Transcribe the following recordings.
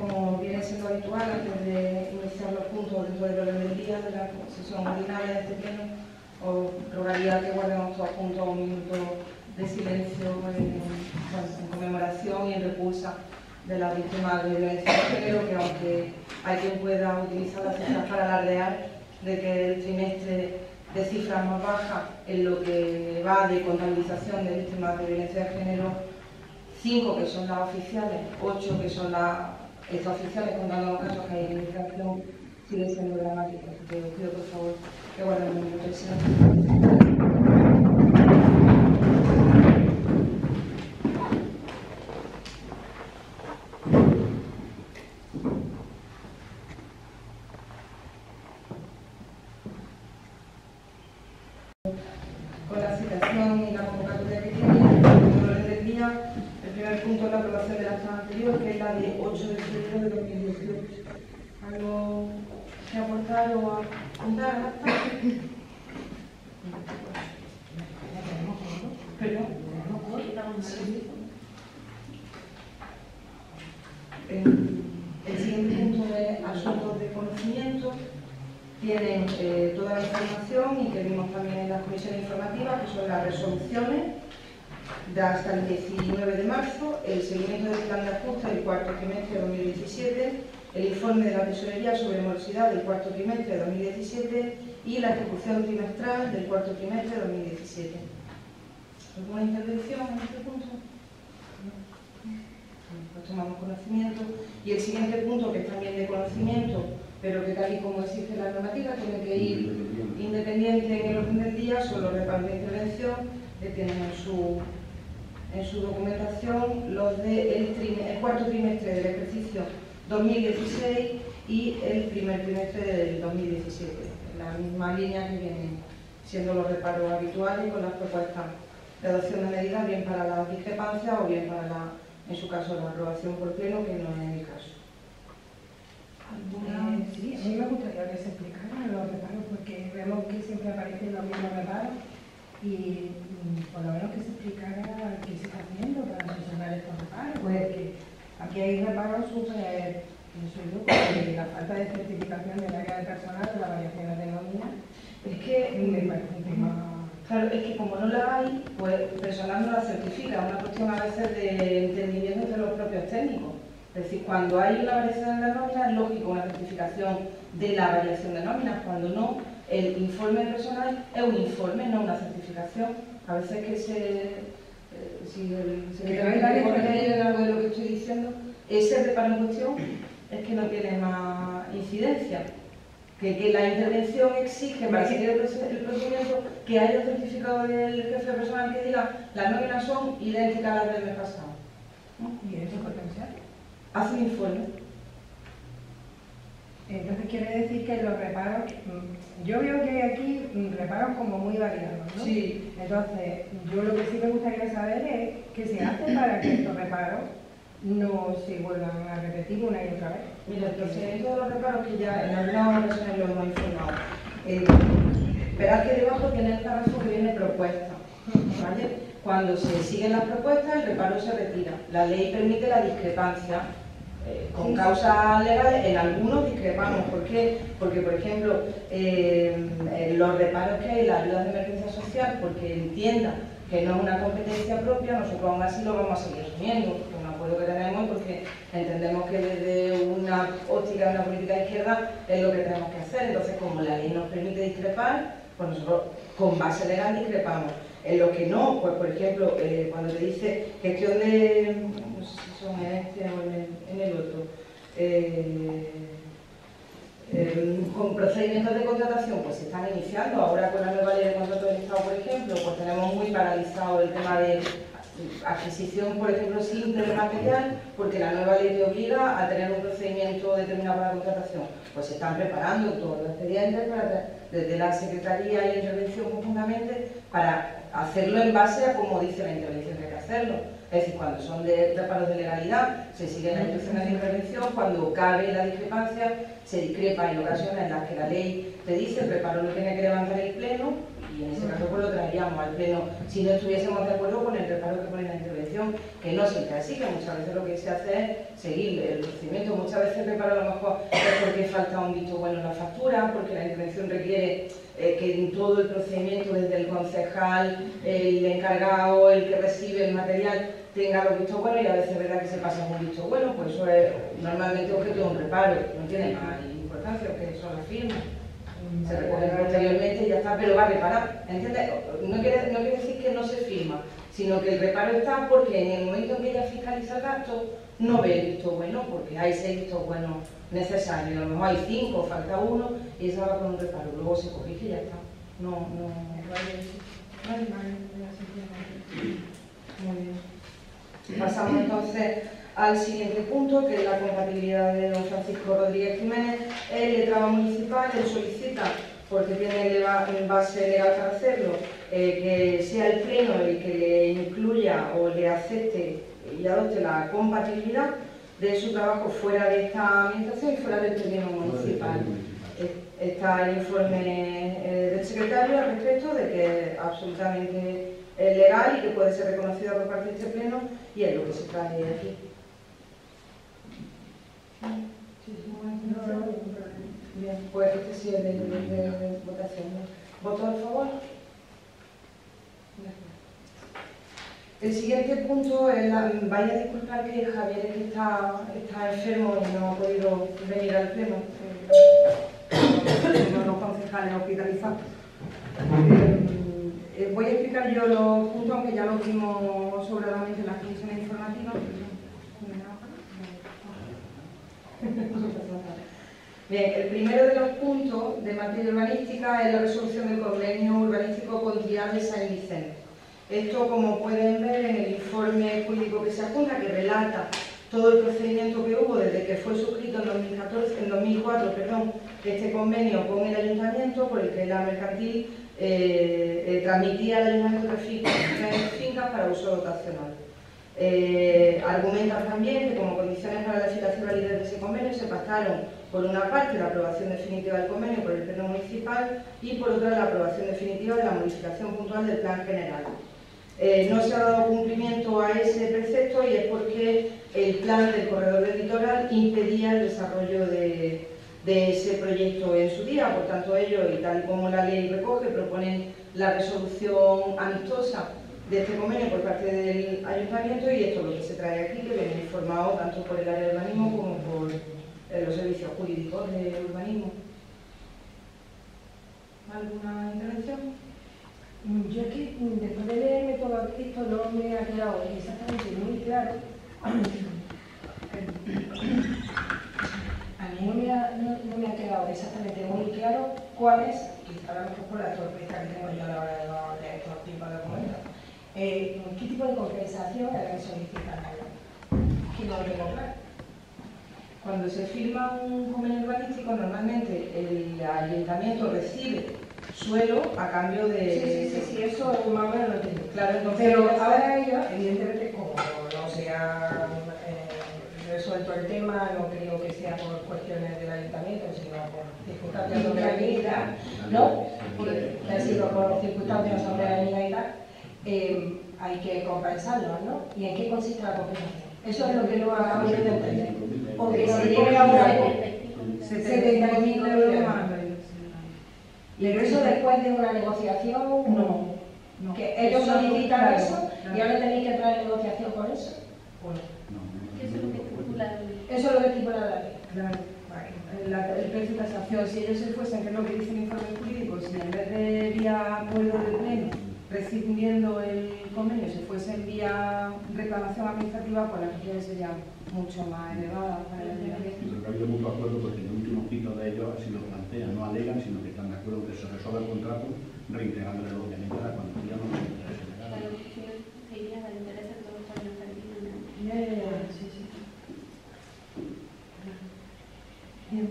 Como viene siendo habitual, antes de iniciar los puntos dentro del orden del día de la sesión ordinaria de este pleno, os rogaría que guardemos todos juntos un minuto de silencio en, en conmemoración y en repulsa de las víctimas de violencia de género, que aunque hay quien pueda utilizar las cifras para alardear de que el trimestre de cifras más bajas en lo que va de contabilización de víctimas de violencia de género, cinco que son las oficiales, ocho que son las extraoficiales, contando los casos que hay en investigación, sigue siendo dramático. Así que pido por favor que guarden un minuto de silencio. con la citación y la convocatoria que tiene, en el orden del día, el primer punto es la aprobación de la acta anterior, que es la de 8 de febrero de 2018. ¿Algo que aportar o apuntar al acta? ¿Perdón? Sí. El, el siguiente punto es asuntos de conocimiento tienen eh, toda la información y que vimos también en las comisiones informativas, que son las resoluciones hasta el 19 de marzo, el seguimiento del plan de ajuste del cuarto trimestre de 2017, el informe de la tesorería sobre morosidad del cuarto trimestre de 2017 y la ejecución trimestral del cuarto trimestre de 2017. ¿Alguna intervención en este punto? Pues tomamos conocimiento. Y el siguiente punto, que es también de conocimiento, pero que tal y como exige la normativa tiene que ir independiente en el orden del día, son los reparos de intervención que tienen en su, en su documentación los del de el cuarto trimestre del ejercicio 2016 y el primer trimestre del 2017, en la misma línea que vienen siendo los reparos habituales con las propuestas de adopción de medidas, bien para las discrepancias o bien para, la, en su caso, la aprobación por pleno, que no es el caso. Eh, sí, a mí me gustaría que se explicaran los reparos porque vemos que siempre aparecen los mismos reparos y por lo menos que se explicara qué se está haciendo para solucionar estos reparos, porque aquí hay reparos súper, yo, la falta de certificación del área de personal, de las variaciones de nómina, Es que, me parece un tema... claro, es que como no la hay, pues el personal no la certifica, una cuestión a veces de entendimiento entre los propios técnicos. Es decir, cuando hay una variación de nómina, es lógico una certificación de la variación de nóminas, cuando no, el informe personal es un informe, no una certificación. A veces que se, eh, si el secretario corrige en algo de lo que estoy diciendo, ese reparo en cuestión es que no tiene más incidencia. Que, que la intervención exige para seguir el, proce- el procedimiento que haya un certificado del jefe personal que diga las nóminas son idénticas a las del mes pasado. ¿Y eso potencial? Hace un informe. Entonces quiere decir que los reparos, mm, yo veo que hay aquí reparos como muy variados, ¿no? Sí. Entonces, yo lo que sí me gustaría saber es qué se hace para que estos reparos no se vuelvan a repetir una y otra vez. Mira, el procedimiento de los reparos que ya en algunas ocasiones lo hemos informado. Eh, verás que debajo tiene el párrafo que viene propuesta. ¿vale? Cuando se siguen las propuestas, el reparo se retira. La ley permite la discrepancia. Eh, con causas legales, en algunos discrepamos. ¿Por qué? Porque, por ejemplo, eh, en los reparos que hay, las ayudas de emergencia social, porque entienda que no es una competencia propia, nosotros aún así lo vamos a seguir asumiendo, porque es un acuerdo que tenemos porque entendemos que desde una óptica de una política de izquierda es lo que tenemos que hacer. Entonces, como la ley nos permite discrepar, pues nosotros con base legal discrepamos. En lo que no, pues por ejemplo, eh, cuando te dice gestión de, son en este o en el, en el otro, eh, eh, con procedimientos de contratación pues se están iniciando. Ahora con la nueva ley de contrato del Estado, por ejemplo, pues tenemos muy paralizado el tema de adquisición, por ejemplo, simple de material, porque la nueva ley te obliga a tener un procedimiento determinado para la contratación. Pues se están preparando todos los expedientes desde la Secretaría y Intervención conjuntamente para hacerlo en base a cómo dice la intervención que hay que hacerlo. Es decir, cuando son de reparos de legalidad, se siguen las instrucciones de intervención, cuando cabe la discrepancia, se discrepa en ocasiones en las que la ley te dice el reparo lo tiene que levantar el Pleno y en ese caso pues lo traeríamos al pleno. Si no estuviésemos de acuerdo con el reparo que pone la intervención, que no siempre así, que muchas veces lo que se hace es seguir el procedimiento, muchas veces el reparo a lo mejor es porque falta un visto bueno en la factura, porque la intervención requiere eh, que en todo el procedimiento, desde el concejal, el encargado, el que recibe el material, tenga los vistos buenos y a veces es verdad que se pasa un visto bueno, pues eso es normalmente objeto de un reparo, no tiene más importancia que son las firmas se recoge posteriormente y ya está, pero va a reparar. ¿Entiendes? No quiere, no quiere decir que no se firma, sino que el reparo está porque en el momento en que ella fiscaliza el gasto, no ve el visto bueno, porque hay seis vistos buenos necesarios, a lo mejor hay cinco, falta uno, y esa va con un reparo, luego se corrige y ya está. No, no, no hay Muy bien. Pasamos entonces al siguiente punto, que es la compatibilidad de don Francisco Rodríguez Jiménez. El letrado municipal él solicita, porque tiene base legal para hacerlo, eh, que sea el pleno el que le incluya o le acepte y adopte la compatibilidad de su trabajo fuera de esta administración y fuera del pleno municipal. Está el informe eh, del secretario al respecto de que es absolutamente legal y que puede ser reconocido por parte de este pleno y es lo que se trae aquí. Bien, pues este sí es de, votación. ¿Voto a favor? El siguiente punto es la, vaya a disculpar que Javier está, está enfermo y no ha podido venir al pleno. No los concejales hospitalizados. Eh, eh, voy a explicar yo los puntos, aunque ya los vimos sobradamente en las comisiones informativas. Bien, el primero de los puntos de materia urbanística es la resolución del convenio urbanístico con de San Vicente. Esto, como pueden ver en el informe jurídico que se apunta, que relata todo el procedimiento que hubo desde que fue suscrito en 2014, en 2004 perdón, este convenio con el ayuntamiento por el que la mercantil eh, eh, transmitía al ayuntamiento de fincas para uso dotacional. Eh, argumentan también que como condiciones para la y validez de ese convenio se pactaron por una parte la aprobación definitiva del convenio por el Pleno Municipal y por otra la aprobación definitiva de la modificación puntual del Plan General. Eh, no se ha dado cumplimiento a ese precepto y es porque el plan del corredor del litoral impedía el desarrollo de, de ese proyecto en su día, por tanto ellos, y tal como la ley recoge, proponen la resolución amistosa de este convenio por parte del ayuntamiento y esto es lo que se trae aquí, que viene informado tanto por el área de urbanismo como por eh, los servicios jurídicos de urbanismo. ¿Alguna intervención? Mm, yo es que mm, después de leerme todo esto no me ha quedado exactamente muy claro. A mí no me ha, no, me ha quedado exactamente muy claro cuál es, quizá a lo mejor por la torpeza que tengo yo a la hora de leer tipos de documentos, eh, ¿qué tipo de compensación es la que solicitan Que no lo tengo claro. Cuando se firma un convenio urbanístico, normalmente el ayuntamiento recibe suelo a cambio de... Sí, sí, sí, sí eso más o menos lo entiendo. Claro, entonces... Pero ahora ellos, evidentemente, como no se ha eh, resuelto el tema, no creo que sea por cuestiones del ayuntamiento, sino por circunstancias sobre la vida, ¿no? Porque ha sido por circunstancias la vida y tal eh, hay que compensarlo, ¿no? ¿Y en qué consiste la compensación? Eso es lo que no acabo de entender. Porque se llega a una 70.000 euros más. Pero eso después de una negociación, no. no. Que ellos solicitan eso y ahora tenéis que entrar en negociación con eso. Pues, eso es lo que estipula la ley. Eso es lo que estipula la ley. Claro. el precio de tasación, si ellos se fuesen, que es lo que dice el informe jurídico, si en vez de vía acuerdo de recibiendo el convenio se fuese en vía reclamación administrativa, pues la cuestión sería mucho más elevada para el ayuntamiento. ha habido mucho acuerdo porque en el último pito de ellos así lo plantean, no alegan, sino que están de acuerdo que se resuelva el contrato reintegrándole obviamente la cuantía no se interesa legal. Claro, que iría al interés de todos los años Ya, ya, ya, sí, sí. Bien.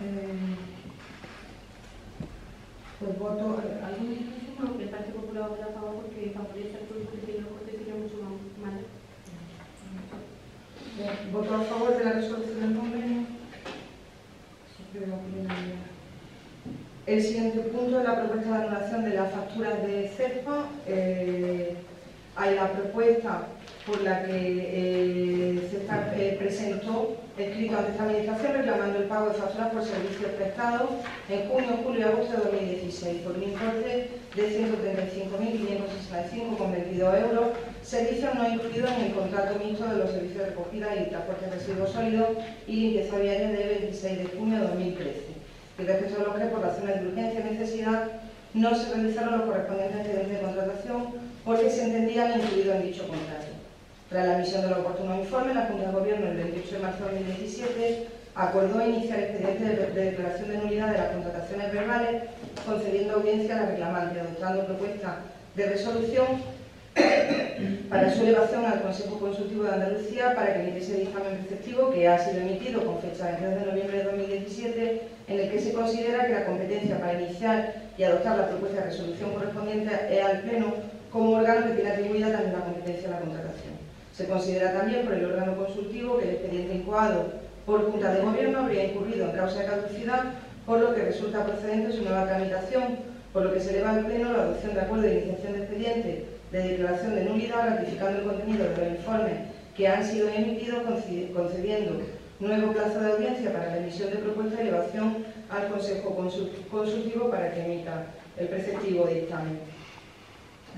eh, pues voto, ¿algún No, que el Partido Popular vota a favor porque favorece el público que tiene los cortes sería mucho más mal. ¿Voto a favor de la resolución del convenio? El siguiente punto es la propuesta de anulación de las facturas de CEPA. Eh, hay la propuesta por la que eh, se eh, presentó escrito ante esta administración reclamando el pago de facturas por servicios prestados en junio, julio y agosto de 2016 por un importe de 135.565,22 euros, servicios no incluidos en el contrato mixto de los servicios de recogida y transporte de residuos sólidos y limpieza viaria de 26 de junio de 2013. Y respecto a los que por razones de urgencia y necesidad no se realizaron los correspondientes expedientes de contratación porque se entendían incluidos en dicho contrato. Tras la emisión del oportuno informe, la Junta de Gobierno el 28 de marzo de 2017 acordó iniciar expediente de, declaración de nulidad de las contrataciones verbales, concediendo audiencia a la reclamante, adoptando propuesta de resolución para su elevación al Consejo Consultivo de Andalucía para que emitiese dictamen preceptivo que ha sido emitido con fecha 23 de noviembre de 2017 en el que se considera que la competencia para iniciar y adoptar la propuesta de resolución correspondiente es al Pleno como órgano que tiene atribuida también la competencia de la contratación. Se considera también por el órgano consultivo que el expediente incoado por Junta de Gobierno habría incurrido en causa de caducidad, por lo que resulta procedente su nueva tramitación, por lo que se eleva al Pleno la adopción de acuerdo de iniciación de expediente de declaración de nulidad, ratificando el contenido de los informes que han sido emitidos, concediendo nuevo plazo de audiencia para la emisión de propuesta de elevación al Consejo Consultivo para que emita el preceptivo dictamen.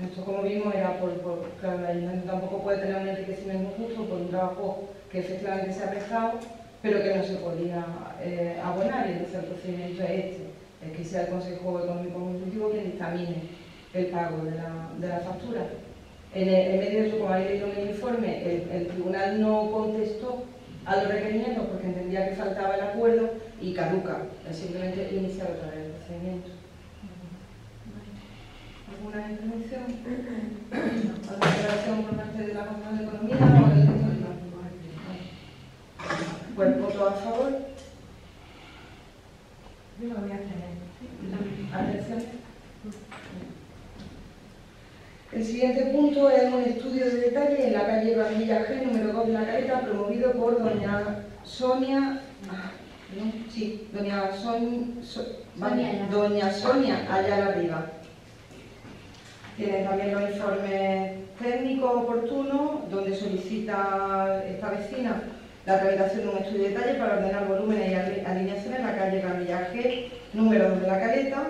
Esto, como vimos, era por, por claro, ayuntamiento tampoco puede tener un enriquecimiento justo por un trabajo que efectivamente se ha prestado, pero que no se podía eh, abonar, y entonces el procedimiento es este, es que sea el Consejo Económico Consultivo quien dictamine el pago de la, de la factura. En, en, medio de eso, como habéis leído en el informe, el, el, tribunal no contestó a los requerimientos porque entendía que faltaba el acuerdo y caduca, es simplemente iniciar otra vez el procedimiento alguna intervención? ¿Alguna declaración por parte de la Comisión de Economía? Pues voto a favor. Yo lo voy a tener. Atención. El siguiente punto es un estudio de detalle en la calle Barbilla G, número 2 de la caleta, promovido por doña Sonia. Sí, doña, Son, Sonia, doña Sonia Ayala Riva. Tienen también los informes técnicos oportunos, donde solicita esta vecina la tramitación de un estudio de detalle para ordenar volúmenes y alineaciones en la calle Camilla G, número 2 de la caleta,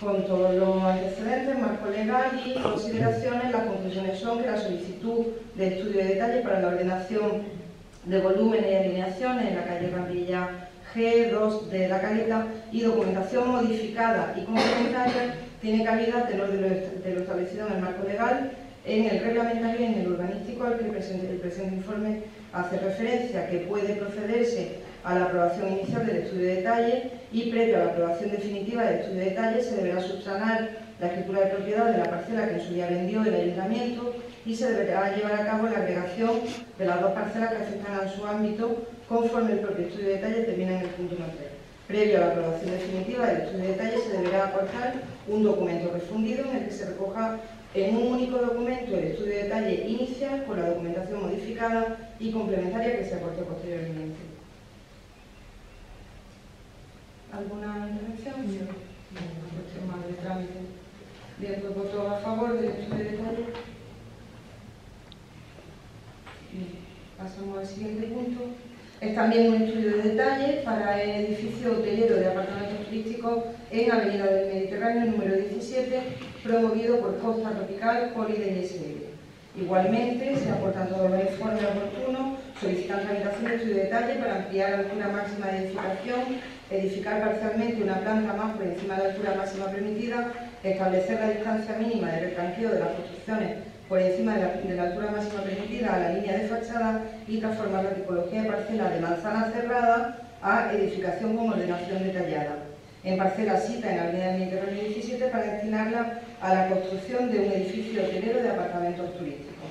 con todos los antecedentes, marco legal y consideraciones. Las conclusiones son que la solicitud de estudio de detalle para la ordenación de volúmenes y alineaciones en la calle Camilla G2 de la caleta y documentación modificada y complementaria tiene cabida de lo, de lo establecido en el marco legal, en el reglamentario y en el urbanístico al que el presente, el presente informe hace referencia, que puede procederse a la aprobación inicial del estudio de detalle y previo a la aprobación definitiva del estudio de detalle se deberá subsanar la escritura de propiedad de la parcela que en su día vendió el ayuntamiento y se deberá llevar a cabo la agregación de las dos parcelas que afectan a su ámbito conforme el propio estudio de detalle termina en el punto 3. Previo a la aprobación definitiva del estudio de detalle se deberá aportar un documento refundido en el que se recoja en un único documento el estudio de detalle inicial con la documentación modificada y complementaria que se aporte posteriormente. ¿Alguna intervención? Yo. Cuestión más de trámite. Bien, pues voto a favor del estudio de detalle. Pasamos al siguiente punto. Es también un estudio de detalle para el edificio hotelero de apartamentos turísticos en Avenida del Mediterráneo número 17, promovido por Costa Tropical Holiday SL. Igualmente, se aportan todos los informes oportunos, solicitan tramitación de estudio de detalle para ampliar la altura máxima de edificación, edificar parcialmente una planta más por encima de la altura máxima permitida, establecer la distancia mínima de retranqueo de las construcciones por encima de la, altura máxima permitida a la línea de fachada y transformar la tipología de parcela de manzana cerrada a edificación con ordenación detallada. En parcela cita en la avenida Mediterráneo 17 para destinarla a la construcción de un edificio hotelero de apartamentos turísticos.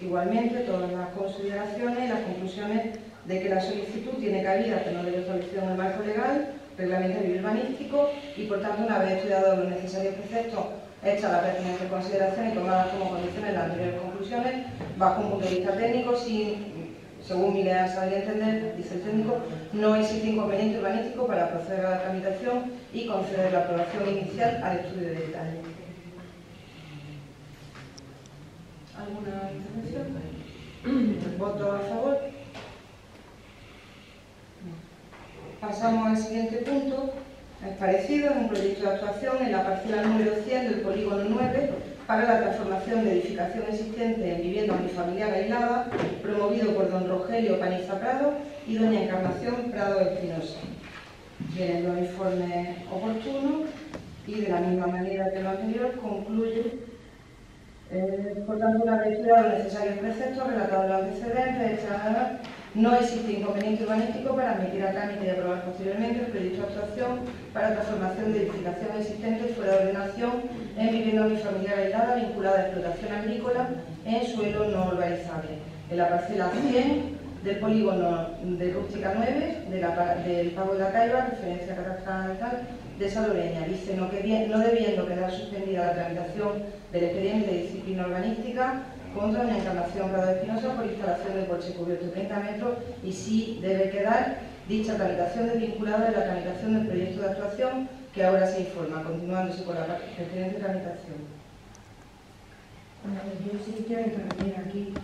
Igualmente, todas las consideraciones y las conclusiones de que la solicitud tiene cabida que no debe establecido en el marco legal, reglamentario y urbanístico y, por tanto, una vez estudiado los necesarios preceptos hecha la pertinente consideración y tomadas como condiciones las anteriores conclusiones, bajo un punto de vista técnico, sin, según mi leal saber entender, dice el técnico, no existe inconveniente urbanístico para proceder a la tramitación y conceder la aprobación inicial al estudio de detalle. ¿Alguna intervención? ¿Voto a favor? Pasamos al siguiente punto. Es parecido, es un proyecto de actuación en la parcela número 100 del polígono 9 para la transformación de edificación existente en vivienda unifamiliar aislada, promovido por don Rogelio Paniza Prado y doña Encarnación Prado Espinosa. Vienen los informes oportunos y de la misma manera que lo anterior concluye eh, por tanto, una lectura de los necesarios preceptos relatados en los antecedentes, etc. No existe inconveniente urbanístico para admitir a trámite y aprobar posteriormente el proyecto de actuación para transformación de edificación existente fuera de ordenación en vivienda unifamiliar aislada vinculada a explotación agrícola en suelo no urbanizable. En la parcela 100 del polígono de Rústica 9, del Pago de la Caiba, referencia catastral de Saloreña. Dice, no, no debiendo quedar suspendida la tramitación del expediente de disciplina urbanística contra una Encarnación Prado Espinosa por instalación de coche cubierto de 30 metros y sí debe quedar dicha tramitación desvinculada de la tramitación del proyecto de actuación que ahora se informa, continuándose con la de tramitación. Bueno, yo sí quiero intervenir aquí.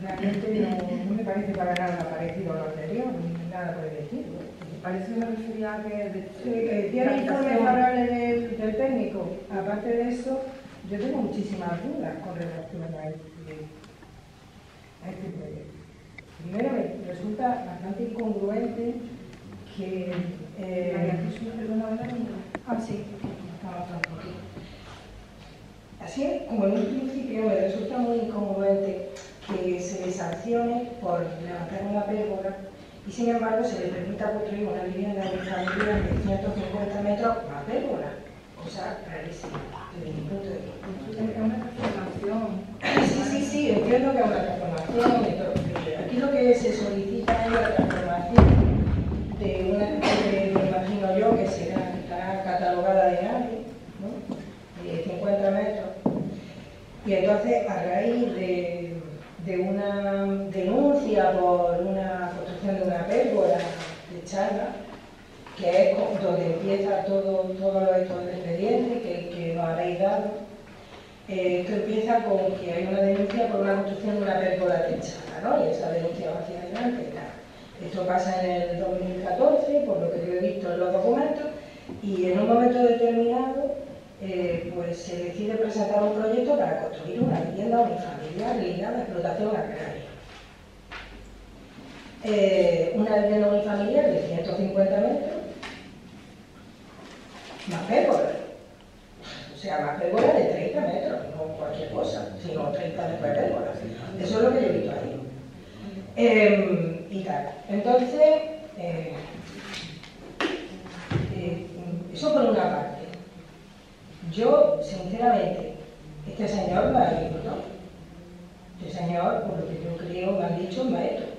Realmente no, me parece para nada parecido a lo anterior, ni nada por el estilo. Parece una refería que... que tiene informe favorable del, del técnico. Aparte de eso, yo tengo muchísimas dudas con relación a este, a este proyecto. Primero, me resulta bastante incongruente que... Eh, ah, sí, Así es, como en un principio me resulta muy incongruente que se le sancione por levantar una pérgola y sin embargo se le permita construir una vivienda de familia de 150 metros más pérgola, cosa rarísima desde mi punto de vista. Es una transformación. Sí, sí, sí, entiendo que es una transformación. Aquí lo que se solicita es la transformación de una, que me imagino yo que será, estará catalogada de nadie, ¿no? de 50 metros. Y entonces, a raíz de de una denuncia por una de una pérgola de charla, que es donde empieza todo, todo esto del expediente que, que nos habéis dado. Eh, esto empieza con que hay una denuncia por una construcción de una pérgola de charla, ¿no? Y esa denuncia va hacia adelante. Esto pasa en el 2014, por lo que yo he visto en los documentos, y en un momento determinado eh, pues se decide presentar un proyecto para construir una vivienda unifamiliar ligada a explotación agraria. Eh, una vivienda unifamiliar de 150 metros, más pérgola. O sea, más pérgola de 30 metros, no cualquier cosa, sino 30 metros de pérgola. Eso es lo que yo he visto ahí. Em, y tal. Entonces, eh, eso por una parte. Yo, sinceramente, este señor me ha ¿no? Este señor, por lo que yo creo, me han dicho, es maestro.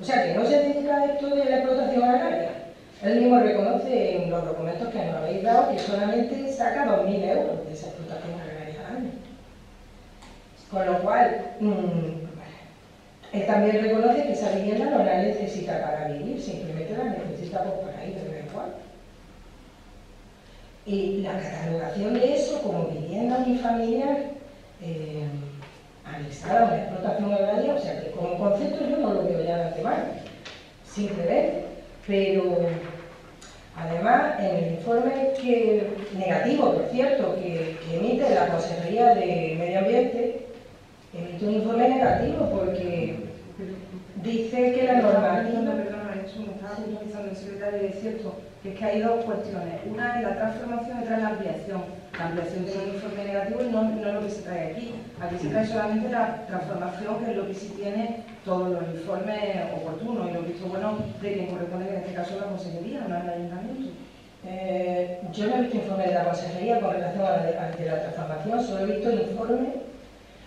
O sea, que no se dedica a esto de la explotación agraria. Él mismo reconoce en los documentos que nos habéis dado que solamente saca 2.000 euros de esa explotación agraria al año. Con lo cual, mmm, él también reconoce que esa vivienda no la necesita para vivir, simplemente la necesita pues, para ir de vez en cuando. Y la catalogación de eso como vivienda unifamiliar eh, anexada a una explotación agraria, o sea que como concepto yo no lo veo ya de antemano, simplemente. Pero además en el informe que, negativo, por cierto, que, emite la Consejería de Medio Ambiente, emite un informe negativo porque dice que la normativa... es que hay dos cuestiones. Una es la transformación y otra es la ampliación. La ampliación tiene un informe negativo y no, no, es lo que se trae aquí. Aquí se trae solamente la transformación, que es lo que sí tiene todos los informes oportunos y lo visto bueno de quien corresponde, en este caso la consejería, no el ayuntamiento. Eh, yo no he visto informe de la consejería con relación a la, de, la transformación, solo he visto el informe,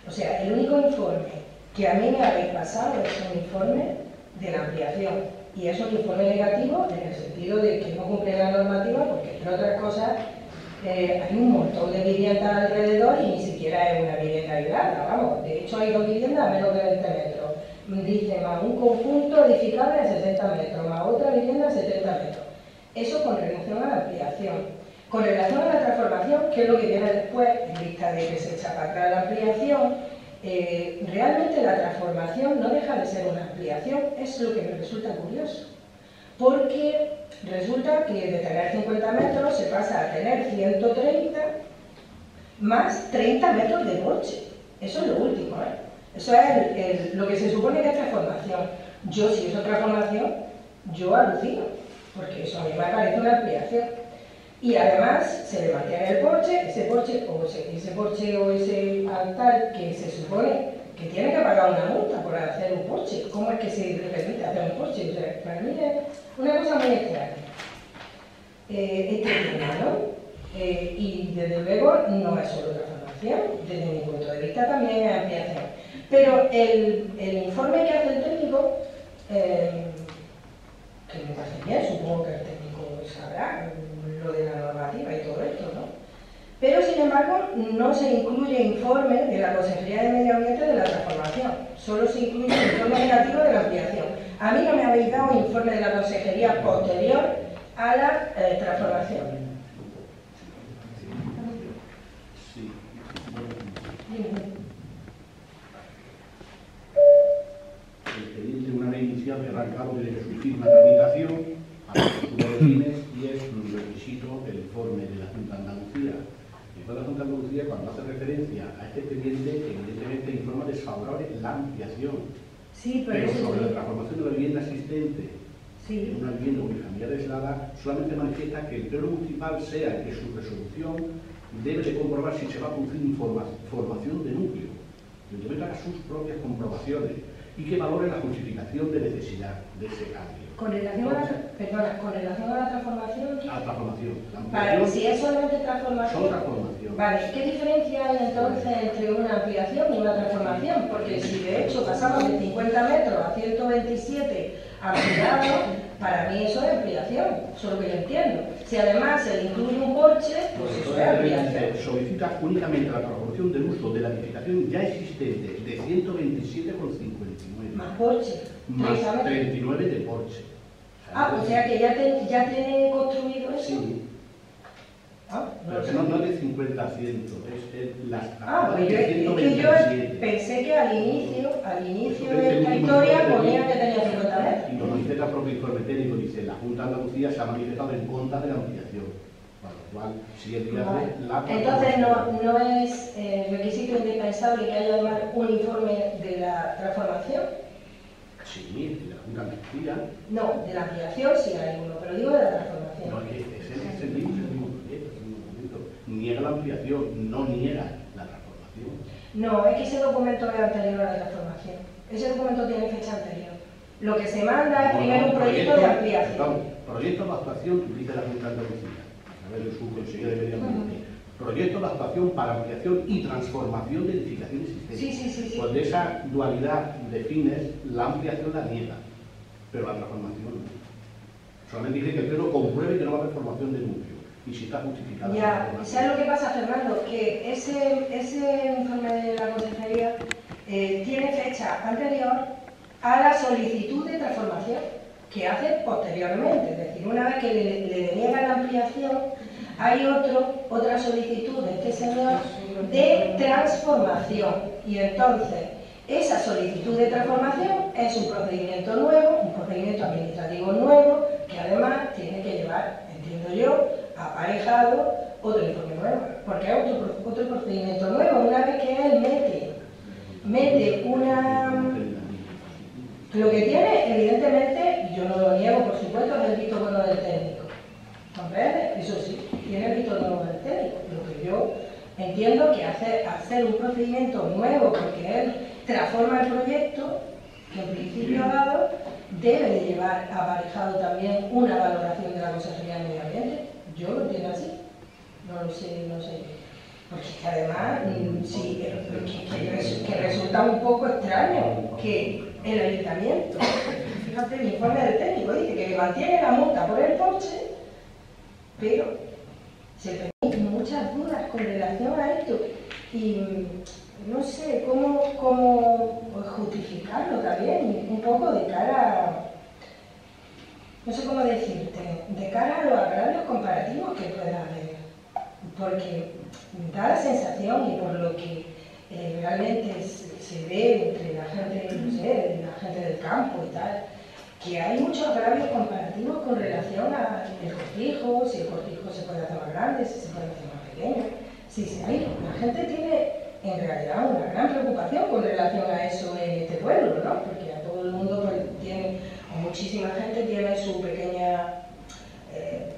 o sea, el único informe que a mí me habéis pasado es un informe de la ampliación y es un informe negativo en el sentido de que no cumple la normativa porque, entre otras cosas, eh, hay un montón de viviendas alrededor y ni siquiera es una vivienda aislada, vamos. De hecho, hay dos viviendas a menos de 20 metros dice más un conjunto edificable de 60 metros, más otra vivienda de 70 metros. Eso con relación a la ampliación. Con relación a la transformación, que es lo que viene después, en vista de que se echa para atrás la ampliación, eh, realmente la transformación no deja de ser una ampliación, es lo que me resulta curioso. Porque resulta que de tener 50 metros se pasa a tener 130 más 30 metros de porche. Eso es lo último, ¿eh? Eso es lo que se supone que es transformación. Yo, si es transformación, yo alucino, porque eso a mí me parece una ampliación. Y además se le mantiene el porche, ese porche o ese, porche o ese altar que se supone que tiene que pagar una multa por hacer un porche. ¿Cómo es que se le permite hacer un porche? para mí es una cosa muy extraña. Eh, este tema, ¿no? Eh, y desde luego no es solo transformación, desde mi punto de vista también es ampliación. Pero el, el informe que hace el técnico, eh, que me parece bien, supongo que el técnico sabrá lo de la normativa y todo esto, ¿no? Pero, sin embargo, no se incluye informe de la Consejería de Medio Ambiente de la transformación, solo se incluye el informe negativo de la ampliación. A mí no me habéis dado informe de la Consejería posterior a la eh, transformación. El expediente, una ley inicial que arrancado de su firma de tramitación a los fines y es un requisito del informe de la Junta de Andalucía. De la Junta de Andalucía, cuando hace referencia a este expediente, evidentemente informa desfavorable la ampliación. Sí, pero, pero sobre la transformación de la vivienda existente en una vivienda unifamiliar aislada, solamente manifiesta que el pleno municipal sea que su resolución debe de comprobar si se va a producir formación de núcleo. Ayuntamiento haga sus propias comprobaciones y que valore la justificación de necesidad de ese cambio. Con relación, a, la, perdona, con relación a la transformación. A la transformación. vale, si es solamente transformación. Son transformación. Vale, ¿qué diferencia hay entonces entre una ampliación y una transformación? Porque si de hecho pasamos de 50 metros a 127 ampliados, para mí eso es ampliación, eso es lo que yo entiendo. Si además se le incluye un porche, pues eso es ampliación. Solicita únicamente la promoción del uso de la edificación ya existente de 127,59. Más porche. Más 39 de porche. Ah, o sea que ya, ya tiene construido eso. Sí. Ah, Pero que no, no es de 50 a 100, es, ah, pues yo, es que yo pensé que al inicio, al inicio de esta historia ponía que tenía 50 metros. Y lo dice el propio informe técnico, dice, la Junta de Andalucía se ha manifestado en contra de la ampliación. Para lo cual, si el día de la... Entonces no, no es eh, requisito indispensable que haya un informe de la transformación. Sí, de la Junta. No, de la ampliación sí hay uno, pero digo de la transformación. No, es que es el, es el mismo niega la ampliación, no niega la transformación. No, es que ese documento es anterior a la transformación. Ese documento tiene fecha anterior. Lo que se manda es primero un proyecto, de ampliación. Perdón, proyecto de actuación, dice la Junta de Andalucía, a ver, su conseguir de Proyecto de actuación para ampliación y transformación de edificaciones existentes. Sí, sí, sí, sí. Pues esa dualidad de fines, la ampliación la niega, pero la transformación no. Solamente dice que el pleno compruebe que no va a haber formación de núcleo y si está justificado. Ya, ¿sabes lo que pasa, Fernando? Que ese, ese informe de la consejería eh, tiene fecha anterior a la solicitud de transformación que hace posteriormente. Es decir, una vez que le, le deniega la ampliación, hay otro, otra solicitud de este señor de transformación. Y entonces, esa solicitud de transformación es un procedimiento nuevo, un procedimiento administrativo nuevo, que además tiene que llevar, entiendo yo, aparejado otro informe nuevo, porque hay otro, otro procedimiento nuevo. Una vez que él mete, mete una... Lo que tiene, evidentemente, yo no lo niego, por supuesto, es el visto bueno del técnico. ¿Comprendes? Eso sí, tiene el del técnico. Lo que yo entiendo que hacer, hacer un procedimiento nuevo, porque él transforma el proyecto, que en principio ha dado, debe de llevar aparejado también una valoración de la Consejería de Medio Ambiente. Yo lo entiendo así. No lo sé, no sé. Porque además, mm, sí, que, resulta un poco extraño que el ayuntamiento, fíjate el informe del técnico, dice que mantiene la multa por el porche, pero se tienen muchas dudas con relación a esto. Y no sé, cómo, cómo justificarlo también, un poco de cara, no sé cómo decirte, de cara a los agravios comparativos que pueda haber. Porque da la sensación, y por lo que eh, realmente se, ve entre la gente, no sé, la gente del campo y tal, que hay muchos agravios comparativos con relación al cortijo, si el cortijo se puede hacer más grande, si se puede hacer más pequeño. Sí, sí, hay, la gente tiene en realidad una gran preocupación con relación a eso en este pueblo, ¿no? Porque a todo el mundo pues, tiene, o muchísima gente tiene su pequeña eh,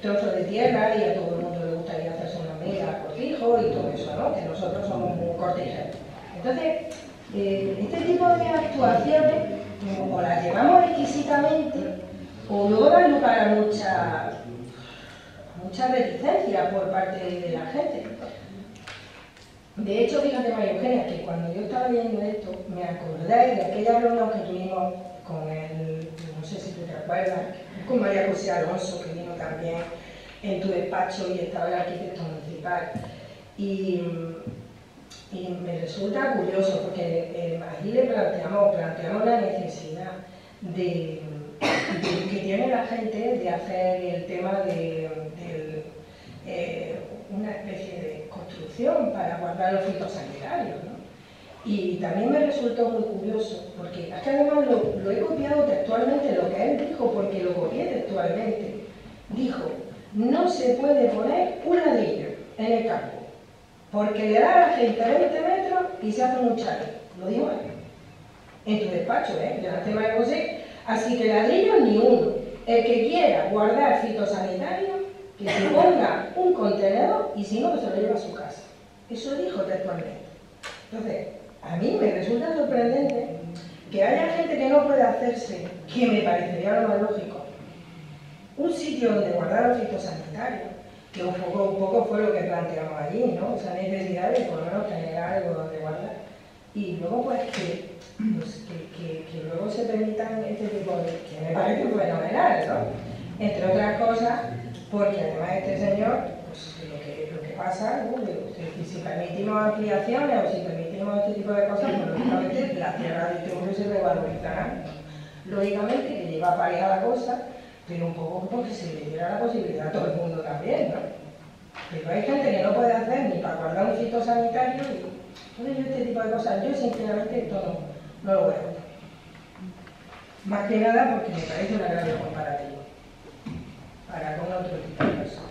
trozo de tierra y a todo el mundo le gustaría hacerse una mega cortijo y todo eso, ¿no? Que nosotros somos un cortijeros. Entonces, eh, este tipo de actuaciones o las llevamos exquisitamente o luego dan lugar a mucha, mucha reticencia por parte de la gente. De hecho, fíjate María Eugenia, que cuando yo estaba viendo esto, me acordé de aquella reunión que tuvimos con el, no sé si tú te acuerdas, con María José Alonso, que vino también en tu despacho y estaba el arquitecto municipal. Y, me resulta curioso porque eh, allí le planteamos, planteamos la necesidad de, que tiene la gente de hacer el tema de, eh, una especie de construcción para guardar los fitosanitarios. ¿no? Y también me resultó muy curioso, porque es que además lo, he copiado textualmente lo que él dijo, porque lo copié textualmente. Dijo, no se puede poner un ladrillo en el campo, porque le da a la gente 20 metros y se hace un chale. Lo dijo él. En tu despacho, ¿eh? Delante de José. Así que ladrillo ni uno. El que quiera guardar fitosanitarios que se ponga un contenedor y si no, que se lo lleva a su casa. Eso dijo textualmente. Entonces, a mí me resulta sorprendente que haya gente que no puede hacerse, que me parecería lo más lógico, un sitio donde guardar los fitosanitarios, que un poco, un poco fue lo que planteamos allí, ¿no? Esa necesidad de por lo menos tener algo donde guardar. Y luego, pues, que, pues, que, que, luego se permitan este tipo de... que me parece fenomenal, ¿no? Entre otras cosas, porque además este señor, pues lo que, lo que pasa, si, permitimos ampliaciones o si permitimos este tipo de cosas, pues lógicamente la tierra de triunfo se revalorizará. Lógicamente que lleva pareja la cosa, pero un poco porque se le diera la posibilidad a todo el mundo también, ¿no? Pero hay gente que no puede hacer ni para guardar un sitio sanitario y todo este tipo de cosas. Yo sinceramente esto no, no lo voy a votar. Más que nada porque me parece una gran comparativa para con otro tipo de personas.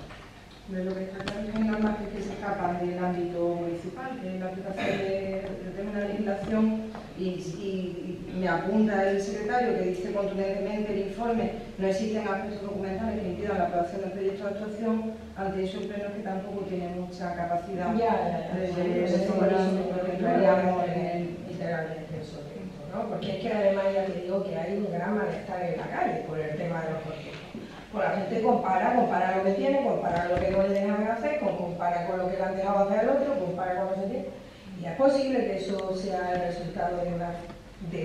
lo que está claro es que hay que se escapan del ámbito municipal, que es la aplicación de, una legislación y, me apunta el secretario que dice contundentemente el informe no existen aspectos documentales que impidan la aprobación del proyecto de actuación ante eso el pleno que tampoco tiene mucha capacidad ya, ya, ya, de, literalmente sobre esto, ¿no? Porque es que además ya te digo que hay un gran malestar en la calle por el tema de los cortes pues la gente compara, compara lo que tiene, compara lo que no le dejan hacer, compara con lo que le han dejado hacer al otro, compara con lo que tiene. Y es posible que eso sea el resultado de,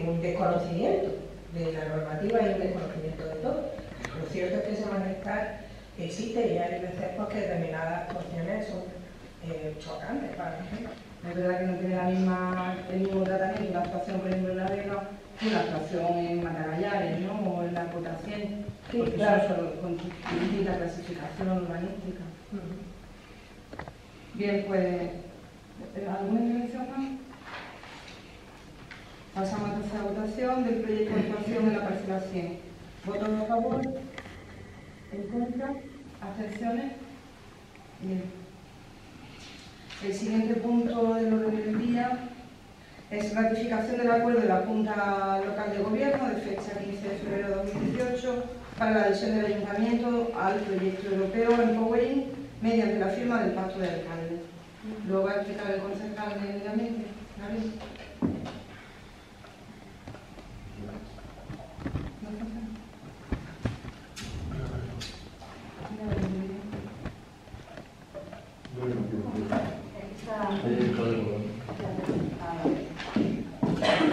un desconocimiento de la normativa y un desconocimiento de todo. Lo cierto es que ese malestar existe y hay veces pues, que determinadas cuestiones son eh, chocantes para la gente. Es verdad que no tiene la misma, el mismo tratamiento una actuación, por ejemplo, en la Vega que una actuación en Matagallares, ¿no? O en la Cota 100, porque claro. son con distinta clasificación urbanística. Bien, pues, ¿alguna intervención más? Pasamos entonces a votación del proyecto de actuación en la parcela 100. ¿Votos a favor? ¿En contra? ¿Abstenciones? Bien. El siguiente punto del orden del día es ratificación del acuerdo de la Junta Local de Gobierno de fecha 15 de febrero de 2018 para la adhesión del Ayuntamiento al proyecto europeo Empowering mediante la firma del Pacto de Alcalde. Luego va a explicar el concejal de Medio Ambiente. Thank.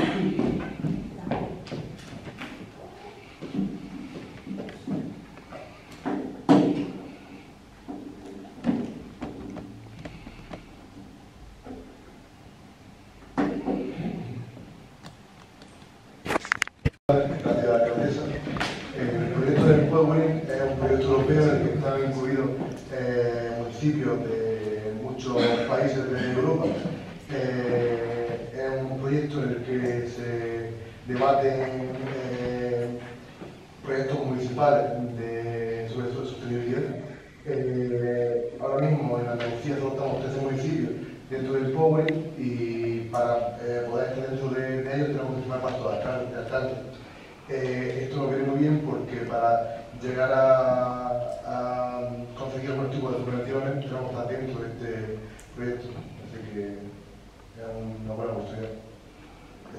Buena oportunidad.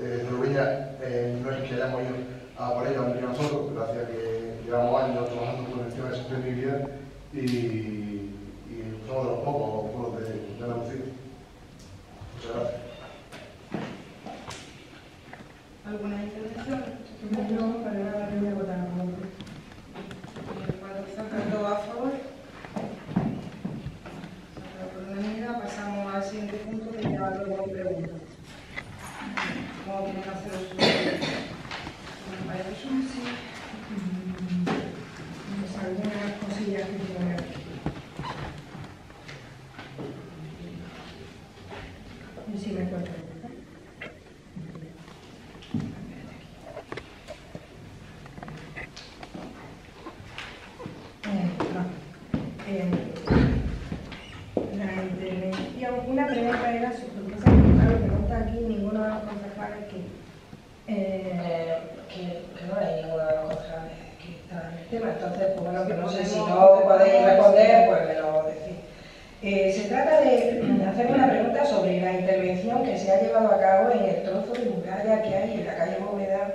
Eh, eh, no es que hayamos ido a por ella a nosotros, gracias a que llevamos años trabajando con el tema de sostenibilidad y, y somos de los pocos pueblos de, de Andalucía. Muchas gracias. ¿Alguna intervención? Una pregunta era si que no está aquí ninguno de los concejales eh, que, que, no hay ninguno de los concejales que está en el tema, entonces, pues bueno, que no sé si no podéis responder, pues me lo decís. Eh, se trata de hacer una pregunta sobre la intervención que se ha llevado a cabo en el trozo de muralla que hay en la calle Bóveda,